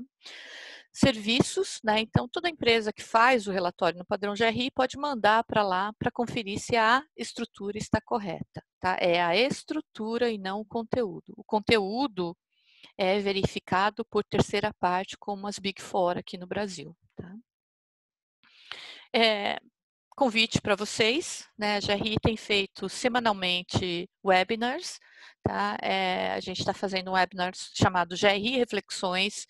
Serviços, né? Então, toda empresa que faz o relatório no padrão GRI pode mandar para lá para conferir se a estrutura está correta, tá? É a estrutura e não o conteúdo. O conteúdo é verificado por terceira parte, como as Big Four aqui no Brasil. Tá? É, convite para vocês, né? A GRI tem feito semanalmente webinars, tá? É, a gente está fazendo um webinar chamado GRI Reflexões,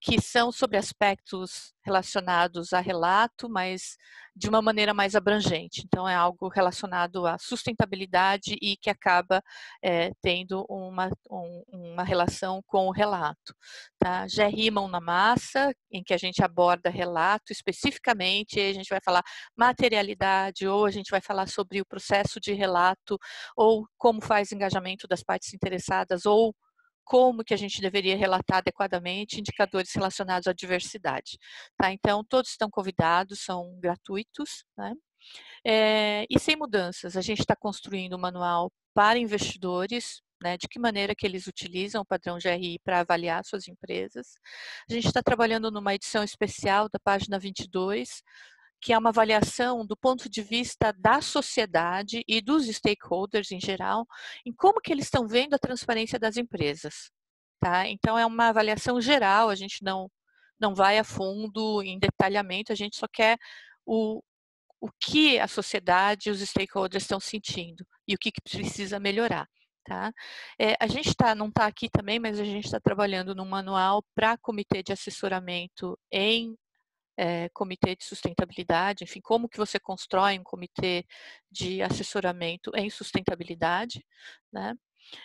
que são sobre aspectos relacionados a relato, mas de uma maneira mais abrangente. Então, é algo relacionado à sustentabilidade e que acaba é, tendo uma, um, uma relação com o relato. Tá? GRI Mão na Massa, em que a gente aborda relato especificamente, a gente vai falar materialidade, ou a gente vai falar sobre o processo de relato, ou como faz engajamento das partes interessadas, ou como que a gente deveria relatar adequadamente indicadores relacionados à diversidade. Tá? Então, todos estão convidados, são gratuitos, né? É, e sem mudanças, a gente está construindo um manual para investidores, né, de que maneira que eles utilizam o padrão GRI para avaliar suas empresas. A gente está trabalhando numa edição especial da página 22, que é uma avaliação do ponto de vista da sociedade e dos stakeholders em geral, em como que eles estão vendo a transparência das empresas. Tá? Então é uma avaliação geral, a gente não, não vai a fundo em detalhamento, a gente só quer o, o que a sociedade e os stakeholders estão sentindo e o que, que precisa melhorar. Tá? É, a gente tá, não está aqui também, mas a gente está trabalhando num manual para comitê de assessoramento em é, comitê de sustentabilidade, enfim, como que você constrói um comitê de assessoramento em sustentabilidade, né?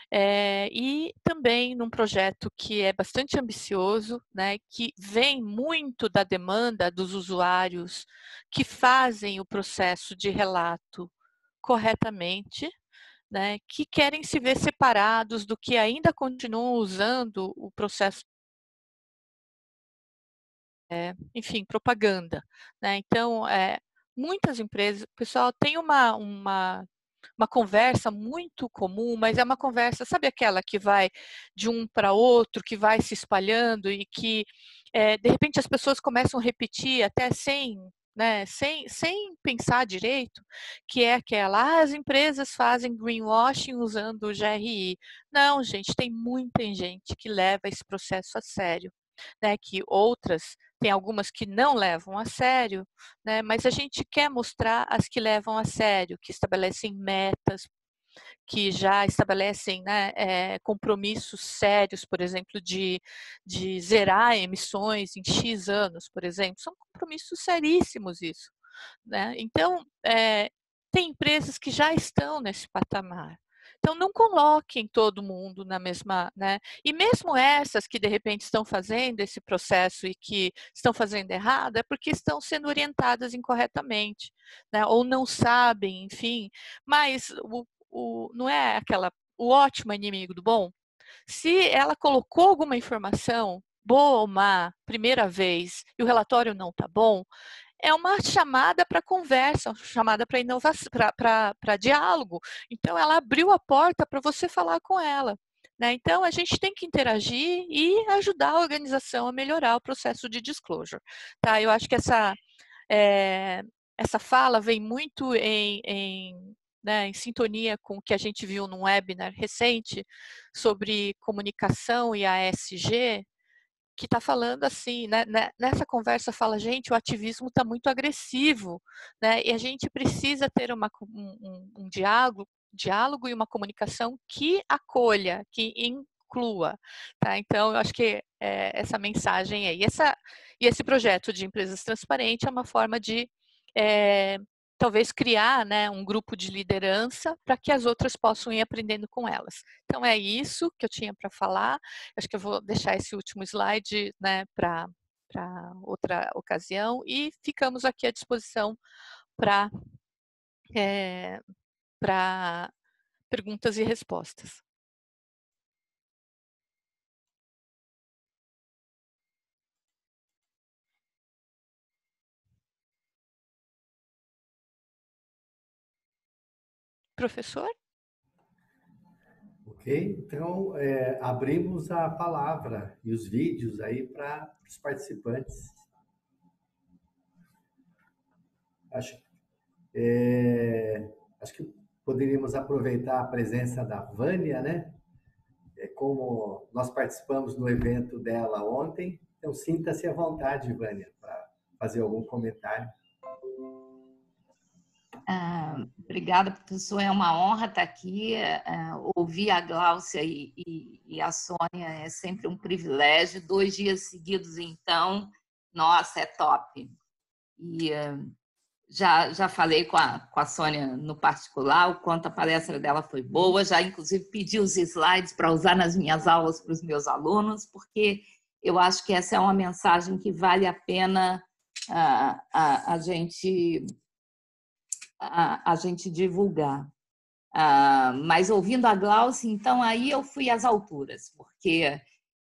É, e também num projeto que é bastante ambicioso, né, que vem muito da demanda dos usuários que fazem o processo de relato corretamente, né, que querem se ver separados do que ainda continuam usando o processo é, enfim, propaganda. Né? Então, é, muitas empresas, pessoal, tem uma, uma, uma conversa muito comum, mas é uma conversa, sabe aquela que vai de um para outro, que vai se espalhando e que, é, de repente, as pessoas começam a repetir até sem né, sem, sem pensar direito, que é aquela, ah, as empresas fazem greenwashing usando o GRI. Não, gente, tem muita gente que leva esse processo a sério né, que outras tem algumas que não levam a sério, né, mas a gente quer mostrar as que levam a sério, que estabelecem metas, que já estabelecem né, é, compromissos sérios, por exemplo, de, de zerar emissões em X anos, por exemplo. São compromissos seríssimos isso. Né? Então, é, tem empresas que já estão nesse patamar. Então, não coloquem todo mundo na mesma, né? E mesmo essas que de repente estão fazendo esse processo e que estão fazendo errado, é porque estão sendo orientadas incorretamente, né? Ou não sabem, enfim. Mas o, o, não é aquela o ótimo é inimigo do bom. Se ela colocou alguma informação boa ou má, primeira vez, e o relatório não está bom, é uma chamada para conversa, uma chamada para inovação, para diálogo. Então, ela abriu a porta para você falar com ela. Né? Então, a gente tem que interagir e ajudar a organização a melhorar o processo de disclosure. Tá? Eu acho que essa, é, essa fala vem muito em, em né, em sintonia com o que a gente viu num webinar recente sobre comunicação e ASG, que está falando assim, né, né, nessa conversa fala, gente, o ativismo está muito agressivo, né, e a gente precisa ter uma, um, um, diálogo, diálogo e uma comunicação que acolha, que inclua, tá? Então, eu acho que é, essa mensagem aí, essa, e esse projeto de empresas transparentes é uma forma de é, talvez criar né, um grupo de liderança para que as outras possam ir aprendendo com elas. Então é isso que eu tinha para falar. Acho que eu vou deixar esse último slide né, para outra ocasião e ficamos aqui à disposição para é, para perguntas e respostas. Professor? Ok, então é, abrimos a palavra e os vídeos aí para os participantes. Acho, é, acho que poderíamos aproveitar a presença da Vânia, né? É, como nós participamos no evento dela ontem, então sinta-se à vontade, Vânia, para fazer algum comentário. Ah, obrigada, professor. É uma honra estar aqui. Ah, ouvir a Gláucia e, e, e, a Sônia é sempre um privilégio. Dois dias seguidos, então, nossa, é top. E ah, já, já falei com a, com a Sônia no particular o quanto a palestra dela foi boa. Já, inclusive, pedi os slides para usar nas minhas aulas para os meus alunos, porque eu acho que essa é uma mensagem que vale a pena a, a, a gente a, a gente divulgar. Ah, mas ouvindo a Glaucia, então aí eu fui às alturas, porque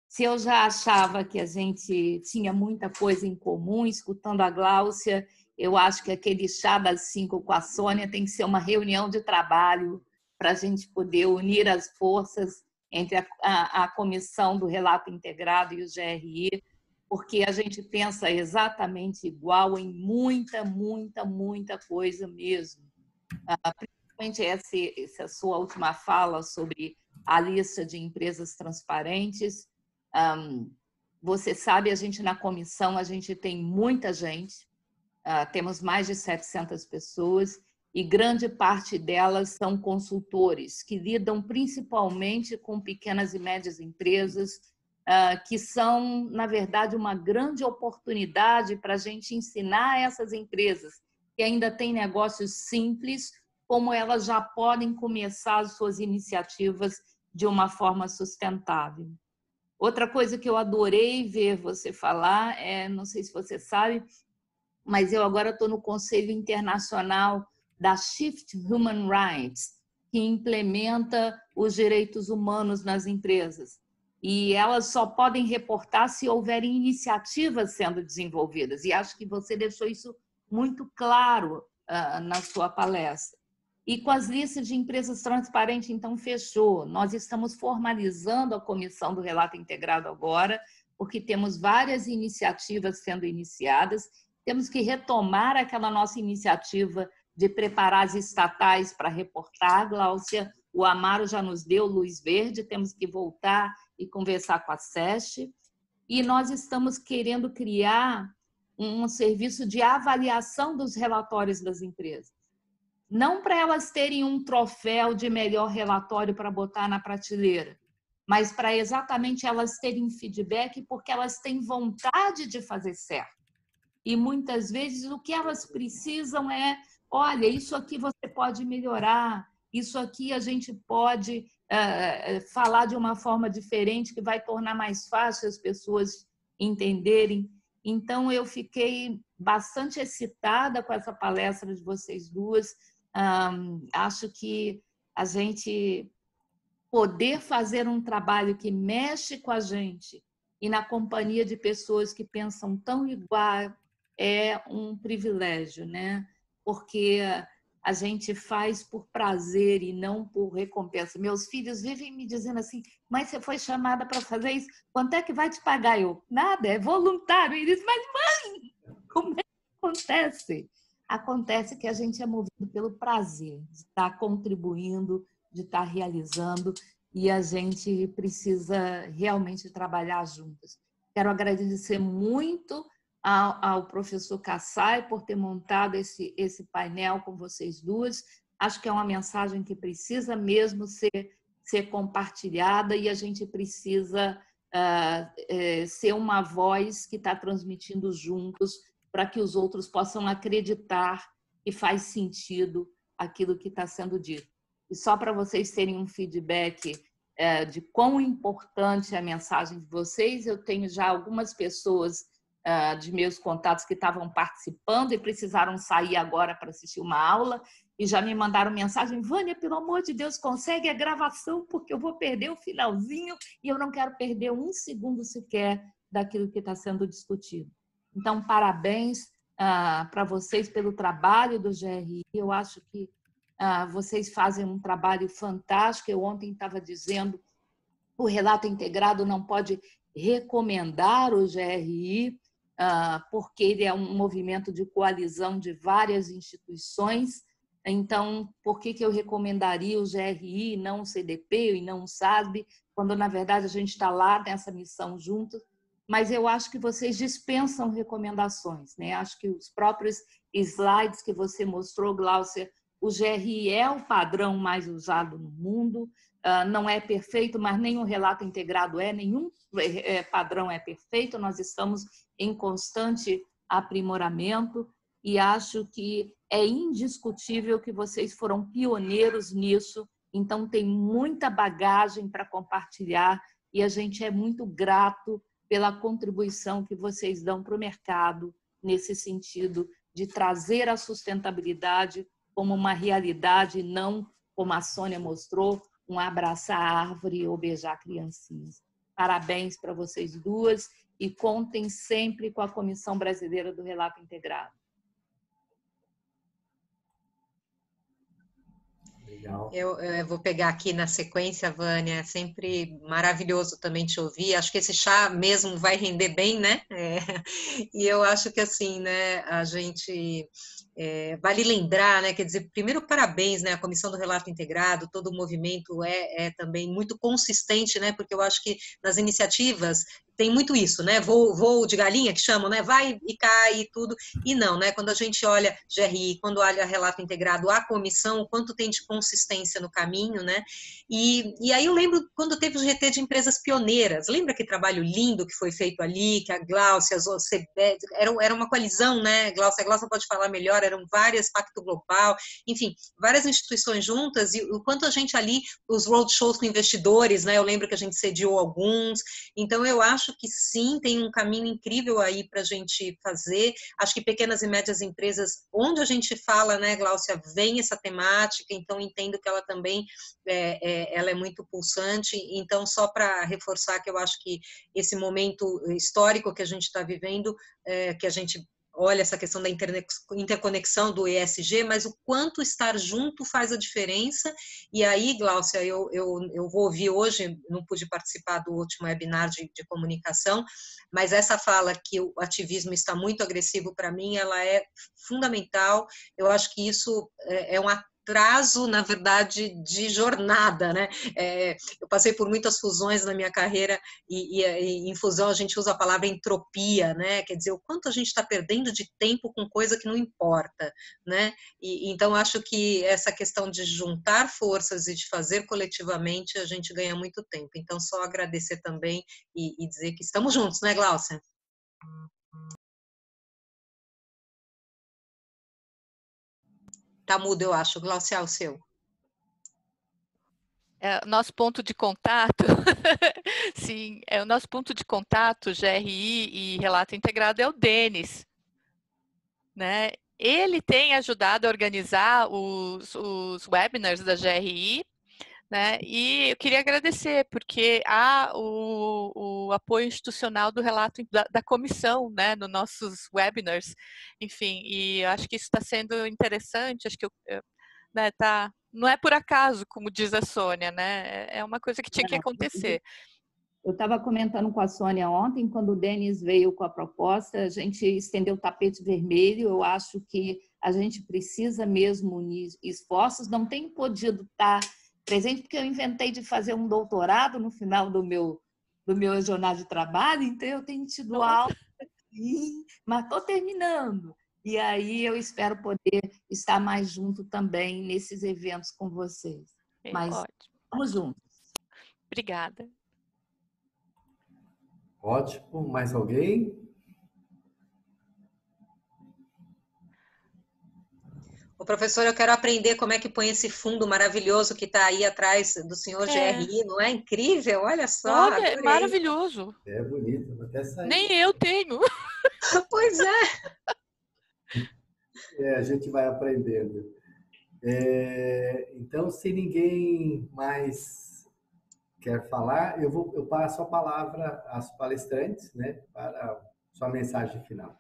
se eu já achava que a gente tinha muita coisa em comum, escutando a Gláucia, eu acho que aquele chá das cinco com a Sônia tem que ser uma reunião de trabalho para a gente poder unir as forças entre a, a, a, comissão do relato integrado e o GRI, porque a gente pensa exatamente igual em muita, muita, muita coisa mesmo. Ah, principalmente essa, essa sua última fala sobre a lista de empresas transparentes. você sabe, a gente na comissão, a gente tem muita gente, ah, temos mais de 700 pessoas, e grande parte delas são consultores, que lidam principalmente com pequenas e médias empresas, que são, na verdade, uma grande oportunidade para a gente ensinar essas empresas que ainda têm negócios simples, como elas já podem começar as suas iniciativas de uma forma sustentável. Outra coisa que eu adorei ver você falar é, não sei se você sabe, mas eu agora estou no Conselho Internacional da Shift Human Rights, que implementa os direitos humanos nas empresas e elas só podem reportar se houverem iniciativas sendo desenvolvidas. E acho que você deixou isso muito claro uh, na sua palestra. E com as listas de empresas transparentes, então, fechou. Nós estamos formalizando a comissão do relato integrado agora, porque temos várias iniciativas sendo iniciadas. Temos que retomar aquela nossa iniciativa de preparar as estatais para reportar, Gláucia. O Amaro já nos deu luz verde, temos que voltar e conversar com a SESC. E nós estamos querendo criar um serviço de avaliação dos relatórios das empresas. Não para elas terem um troféu de melhor relatório para botar na prateleira, mas para exatamente elas terem feedback porque elas têm vontade de fazer certo. E muitas vezes o que elas precisam é: olha, isso aqui você pode melhorar, isso aqui a gente pode uh, falar de uma forma diferente que vai tornar mais fácil as pessoas entenderem. Então, eu fiquei bastante excitada com essa palestra de vocês duas. Um, acho que a gente poder fazer um trabalho que mexe com a gente e na companhia de pessoas que pensam tão igual é um privilégio, né? Porque a gente faz por prazer e não por recompensa. Meus filhos vivem me dizendo assim: mas você foi chamada para fazer isso, quanto é que vai te pagar? Eu, nada, é voluntário. E eles, mas mãe, como é que acontece? Acontece que a gente é movido pelo prazer de estar contribuindo, de estar realizando, e a gente precisa realmente trabalhar juntos. Quero agradecer muito ao, ao professor Kassai por ter montado esse, esse painel com vocês duas. Acho que é uma mensagem que precisa mesmo ser, ser compartilhada e a gente precisa uh, é, ser uma voz que está transmitindo juntos para que os outros possam acreditar e faz sentido aquilo que está sendo dito. E só para vocês terem um feedback é, de quão importante é a mensagem de vocês, eu tenho já algumas pessoas de meus contatos que estavam participando e precisaram sair agora para assistir uma aula e já me mandaram mensagem: Vânia, pelo amor de Deus, consegue a gravação, porque eu vou perder o finalzinho e eu não quero perder um segundo sequer daquilo que está sendo discutido. Então, parabéns ah, para vocês pelo trabalho do GRI. Eu acho que ah, vocês fazem um trabalho fantástico. Eu ontem estava dizendo o relato integrado não pode recomendar o GRI, ah, porque ele é um movimento de coalizão de várias instituições. Então, por que, que eu recomendaria o GRI, não o CDP e não o SASB, quando na verdade a gente está lá nessa missão juntos? Mas eu acho que vocês dispensam recomendações, né? Acho que os próprios slides que você mostrou, Glaucia, o GRI é o padrão mais usado no mundo, ah, não é perfeito, mas o relato integrado é, nenhum é, é, padrão é perfeito, nós estamos em constante aprimoramento e acho que é indiscutível que vocês foram pioneiros nisso, então tem muita bagagem para compartilhar e a gente é muito grato pela contribuição que vocês dão para o mercado nesse sentido de trazer a sustentabilidade como uma realidade, não como a Sônia mostrou, um abraçar a árvore ou beijar criancinhas. Parabéns para vocês duas e contem sempre com a Comissão Brasileira do Relato Integrado. Legal. Eu, eu, vou pegar aqui na sequência, Vânia, é sempre maravilhoso também te ouvir. Acho que esse chá mesmo vai render bem, né? É, e eu acho que assim, né, a gente é, vale lembrar, né? Quer dizer, primeiro parabéns, né? A Comissão do Relato Integrado, todo o movimento é, é também muito consistente, né? Porque eu acho que nas iniciativas tem muito isso, né? Voo, voo de galinha que chamam, né? Vai e cai e tudo. E não, né? Quando a gente olha GRI, quando olha relato integrado, a comissão, o quanto tem de consistência no caminho, né? E, e aí eu lembro quando teve o GT de empresas pioneiras. Lembra que trabalho lindo que foi feito ali, que a Glaucia, a OCB, era, era uma coalizão, né? Glaucia, a Glaucia pode falar melhor, eram várias, Pacto Global, enfim, várias instituições juntas e o quanto a gente ali, os roadshows com investidores, né? Eu lembro que a gente sediou alguns. Então eu acho que sim, tem um caminho incrível aí para a gente fazer. Acho que pequenas e médias empresas, onde a gente fala, né, Glaucia, vem essa temática, então entendo que ela também é, é, ela é muito pulsante. Então, só para reforçar que eu acho que esse momento histórico que a gente está vivendo, é, que a gente olha essa questão da interconexão do ESG, mas o quanto estar junto faz a diferença. E aí, Glaucia, eu, eu, eu vou ouvir hoje, não pude participar do último webinar de, de comunicação, mas essa fala que o ativismo está muito agressivo para mim, ela é fundamental. Eu acho que isso é, é um prazo, na verdade, de jornada, né? É, eu passei por muitas fusões na minha carreira e, e, e, em fusão a gente usa a palavra entropia, né? Quer dizer, o quanto a gente está perdendo de tempo com coisa que não importa, né? E, então, acho que essa questão de juntar forças e de fazer coletivamente, a gente ganha muito tempo. Então, só agradecer também e, e dizer que estamos juntos, né, Glaucia? Tá mudo, eu acho. Glaucia, o seu. É, nosso ponto de contato, sim, é o nosso ponto de contato, GRI e relato integrado é o Denis, né? Ele tem ajudado a organizar os, os webinars da GRI né? E eu queria agradecer, porque há o, o apoio institucional do relato da, da, comissão, né, nos nossos webinars, enfim, e eu acho que isso está sendo interessante, acho que eu, né, tá, não é por acaso, como diz a Sônia, né, é, é uma coisa que tinha que é, acontecer. Eu estava comentando com a Sônia ontem, quando o Denis veio com a proposta, a gente estendeu o tapete vermelho. Eu acho que a gente precisa mesmo unir esforços, não tem podido estar tá presente, porque eu inventei de fazer um doutorado no final do meu, do meu jornal de trabalho, então eu tenho tido aula, mas estou terminando. E aí eu espero poder estar mais junto também nesses eventos com vocês. É, mas ótimo. vamos juntos. Obrigada. Ótimo. Mais alguém? Professor, eu quero aprender como é que põe esse fundo maravilhoso que está aí atrás do senhor é. GRI, não é incrível? Olha só. Olha, é maravilhoso. É bonito, até sair. Nem eu tenho. pois é. é. A gente vai aprendendo. É, então, se ninguém mais quer falar, eu, vou, eu passo a palavra às palestrantes, né, para sua mensagem final.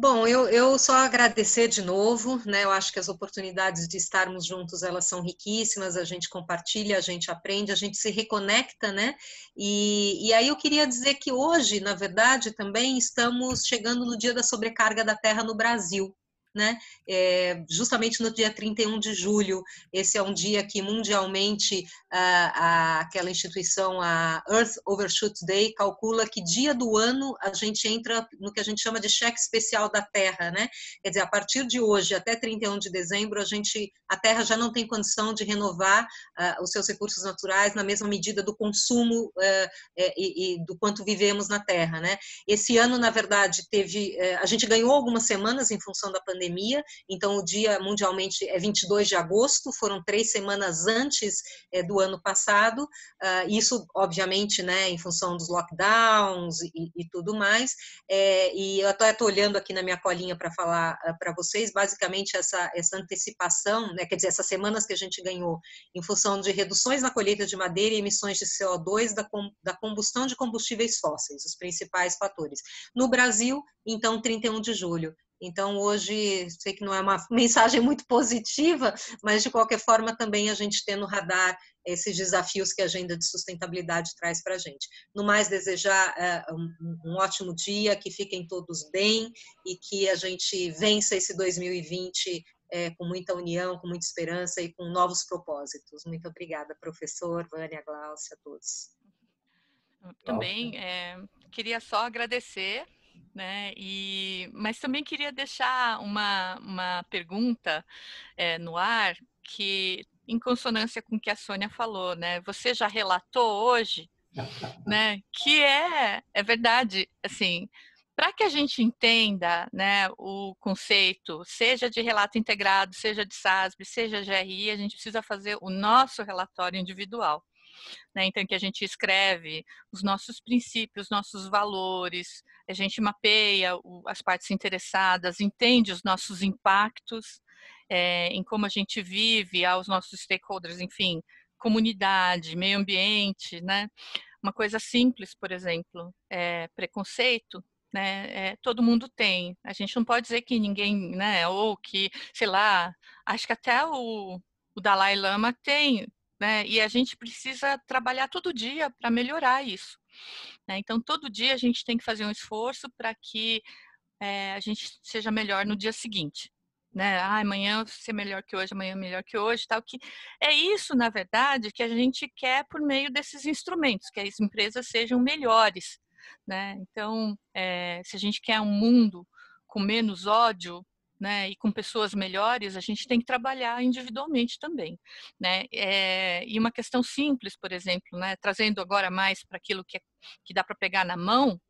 Bom, eu, eu só agradecer de novo, né? Eu acho que as oportunidades de estarmos juntos elas são riquíssimas, a gente compartilha, a gente aprende, a gente se reconecta, né? E, e aí eu queria dizer que hoje, na verdade, também estamos chegando no dia da sobrecarga da terra no Brasil né? É, justamente no dia 31 de julho, esse é um dia que mundialmente a, a, aquela instituição, a Earth Overshoot Day, calcula que dia do ano a gente entra no que a gente chama de cheque especial da Terra, né? Quer dizer, a partir de hoje até 31 de dezembro, a gente, a Terra já não tem condição de renovar uh, os seus recursos naturais na mesma medida do consumo uh, e, e, do quanto vivemos na Terra, né? Esse ano, na verdade, teve, uh, a gente ganhou algumas semanas em função da pandemia pandemia, então o dia mundialmente é 22 de agosto, foram três semanas antes é, do ano passado, uh, isso obviamente, né, em função dos lockdowns e, e tudo mais, é, e eu até estou olhando aqui na minha colinha para falar uh, ah, para vocês, basicamente essa, essa antecipação, né, quer dizer, essas semanas que a gente ganhou em função de reduções na colheita de madeira e emissões de CO2 da, com, da combustão de combustíveis fósseis, os principais fatores. No Brasil, então, 31 de julho, então, hoje, sei que não é uma mensagem muito positiva, mas de qualquer forma também a gente tem no radar esses desafios que a agenda de sustentabilidade traz para a gente. No mais, desejar uh, um, um, ótimo dia, que fiquem todos bem e que a gente vença esse 2020 é, com muita união, com muita esperança e com novos propósitos. Muito obrigada, professor, Vânia, Glaucia, a todos. Também é, queria só agradecer né? E, mas também queria deixar uma, uma pergunta é, no ar que, em consonância com o que a Sônia falou, né? Você já relatou hoje, né? Que é, é verdade, assim, para que a gente entenda né, o conceito, seja de relato integrado, seja de SASB, seja GRI, a gente precisa fazer o nosso relatório individual. Né? Então, que a gente escreve os nossos princípios, nossos valores, a gente mapeia as partes interessadas, entende os nossos impactos é, em como a gente vive, aos nossos stakeholders, enfim, comunidade, meio ambiente, né? Uma coisa simples, por exemplo, é preconceito, né? É, todo mundo tem. A gente não pode dizer que ninguém, né? Ou que, sei lá, acho que até o, o Dalai Lama tem né? E a gente precisa trabalhar todo dia para melhorar isso. Né? Então, todo dia a gente tem que fazer um esforço para que é, a gente seja melhor no dia seguinte. Né? Ah, amanhã ser melhor que hoje, amanhã melhor que hoje, tal que é isso, na verdade, que a gente quer por meio desses instrumentos, que as empresas sejam melhores, né? Então, é, se a gente quer um mundo com menos ódio, né, e com pessoas melhores, a gente tem que trabalhar individualmente também, né? É, e uma questão simples, por exemplo, né, trazendo agora mais para aquilo que, é, que dá para pegar na mão,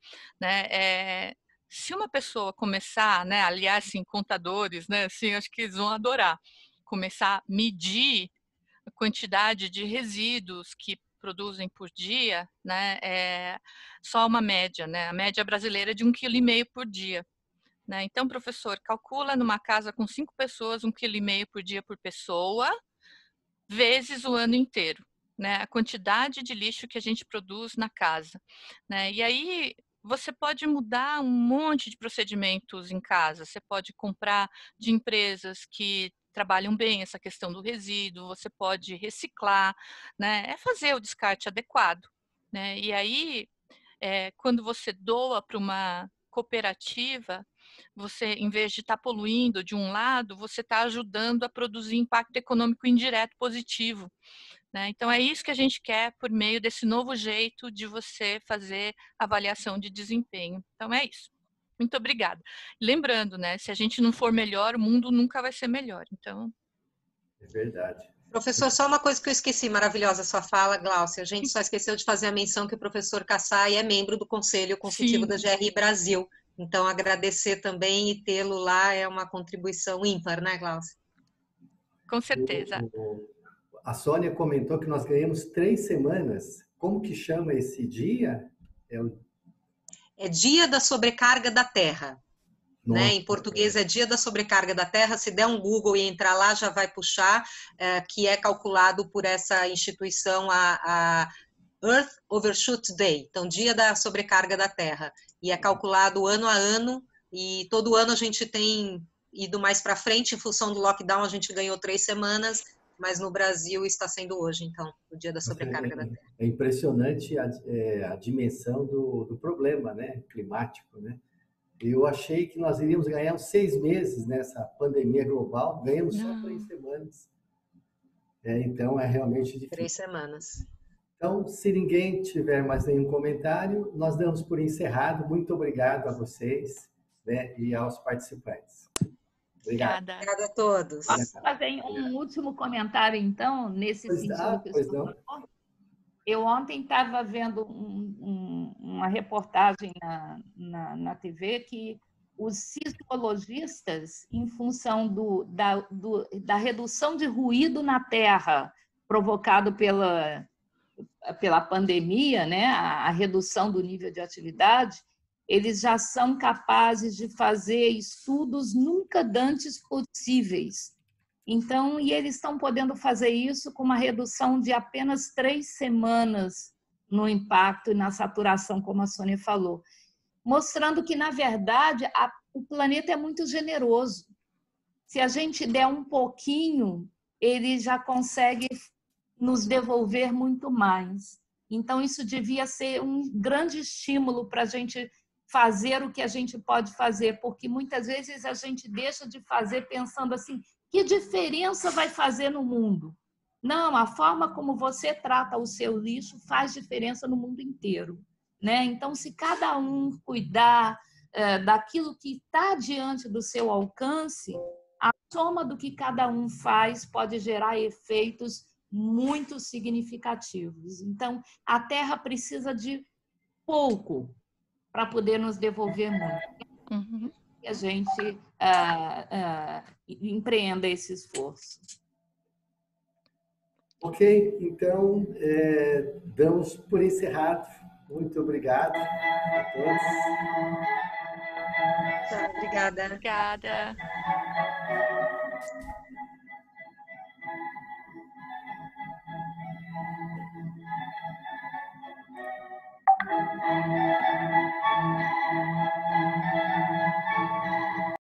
né, é, se uma pessoa começar, né, aliás, assim, contadores, né, assim, acho que eles vão adorar, começar a medir a quantidade de resíduos que produzem por dia, né, é só uma média, né, a média brasileira é de um quilo e meio por dia, né? Então, professor, calcula numa casa com cinco pessoas, um quilo e meio por dia por pessoa, vezes o ano inteiro. Né? A quantidade de lixo que a gente produz na casa. Né? E aí você pode mudar um monte de procedimentos em casa. Você pode comprar de empresas que trabalham bem essa questão do resíduo, você pode reciclar, né? É fazer o descarte adequado. Né? E aí, é, quando você doa para uma cooperativa, você, em vez de estar tá poluindo de um lado, você está ajudando a produzir impacto econômico indireto positivo. Né? Então, é isso que a gente quer por meio desse novo jeito de você fazer avaliação de desempenho. Então, é isso. Muito obrigada. Lembrando, né, se a gente não for melhor, o mundo nunca vai ser melhor. Então. É verdade. Professor, só uma coisa que eu esqueci, maravilhosa sua fala, Glaucia. A gente só esqueceu de fazer a menção que o professor Kassai é membro do Conselho Consultivo Sim. da GRI Brasil Então, agradecer também e tê-lo lá é uma contribuição ímpar, né, Glaucia? Com certeza. a Sônia comentou que nós ganhamos três semanas. Como que chama esse dia? É, o... é Dia da Sobrecarga da Terra. Né? Em português é Dia da Sobrecarga da Terra. Se der um Google e entrar lá, já vai puxar, é, que é calculado por essa instituição, a, a Earth Overshoot Day, então Dia da Sobrecarga da Terra. E é calculado ano a ano, e todo ano a gente tem ido mais para frente, em função do lockdown, a gente ganhou três semanas, mas no Brasil está sendo hoje, então, o dia da sobrecarga é, da Terra. É impressionante a, é, a dimensão do, do, problema né, climático. Né? Eu achei que nós iríamos ganhar uns seis meses nessa pandemia global, ganhamos Não. só três semanas. É, então, é realmente difícil. Três semanas. Então, se ninguém tiver mais nenhum comentário, nós damos por encerrado. Muito obrigado a vocês né, e aos participantes. Obrigada. Obrigada a todos. Posso fazer um último comentário, então, nesse pois sentido dá, que eu Eu ontem estava vendo um, um, uma reportagem na, na, na, TV que os sismologistas, em função do, da, do, da redução de ruído na Terra provocado pela, pela pandemia, né, a, a redução do nível de atividade, eles já são capazes de fazer estudos nunca dantes possíveis. Então, e eles estão podendo fazer isso com uma redução de apenas três semanas no impacto e na saturação, como a Sônia falou, mostrando que, na verdade, a, o planeta é muito generoso. Se a gente der um pouquinho, ele já consegue nos devolver muito mais. Então, isso devia ser um grande estímulo para a gente fazer o que a gente pode fazer, porque muitas vezes a gente deixa de fazer pensando assim: que diferença vai fazer no mundo? Não, a forma como você trata o seu lixo faz diferença no mundo inteiro. Né? Então, se cada um cuidar é, daquilo que está diante do seu alcance, a soma do que cada um faz pode gerar efeitos muito significativos. Então, a Terra precisa de pouco para poder nos devolver muito. Uhum. E a gente ah, ah, empreenda esse esforço. Ok, então é, damos por encerrado. Muito obrigado a todos. obrigada. Obrigada. Thank you.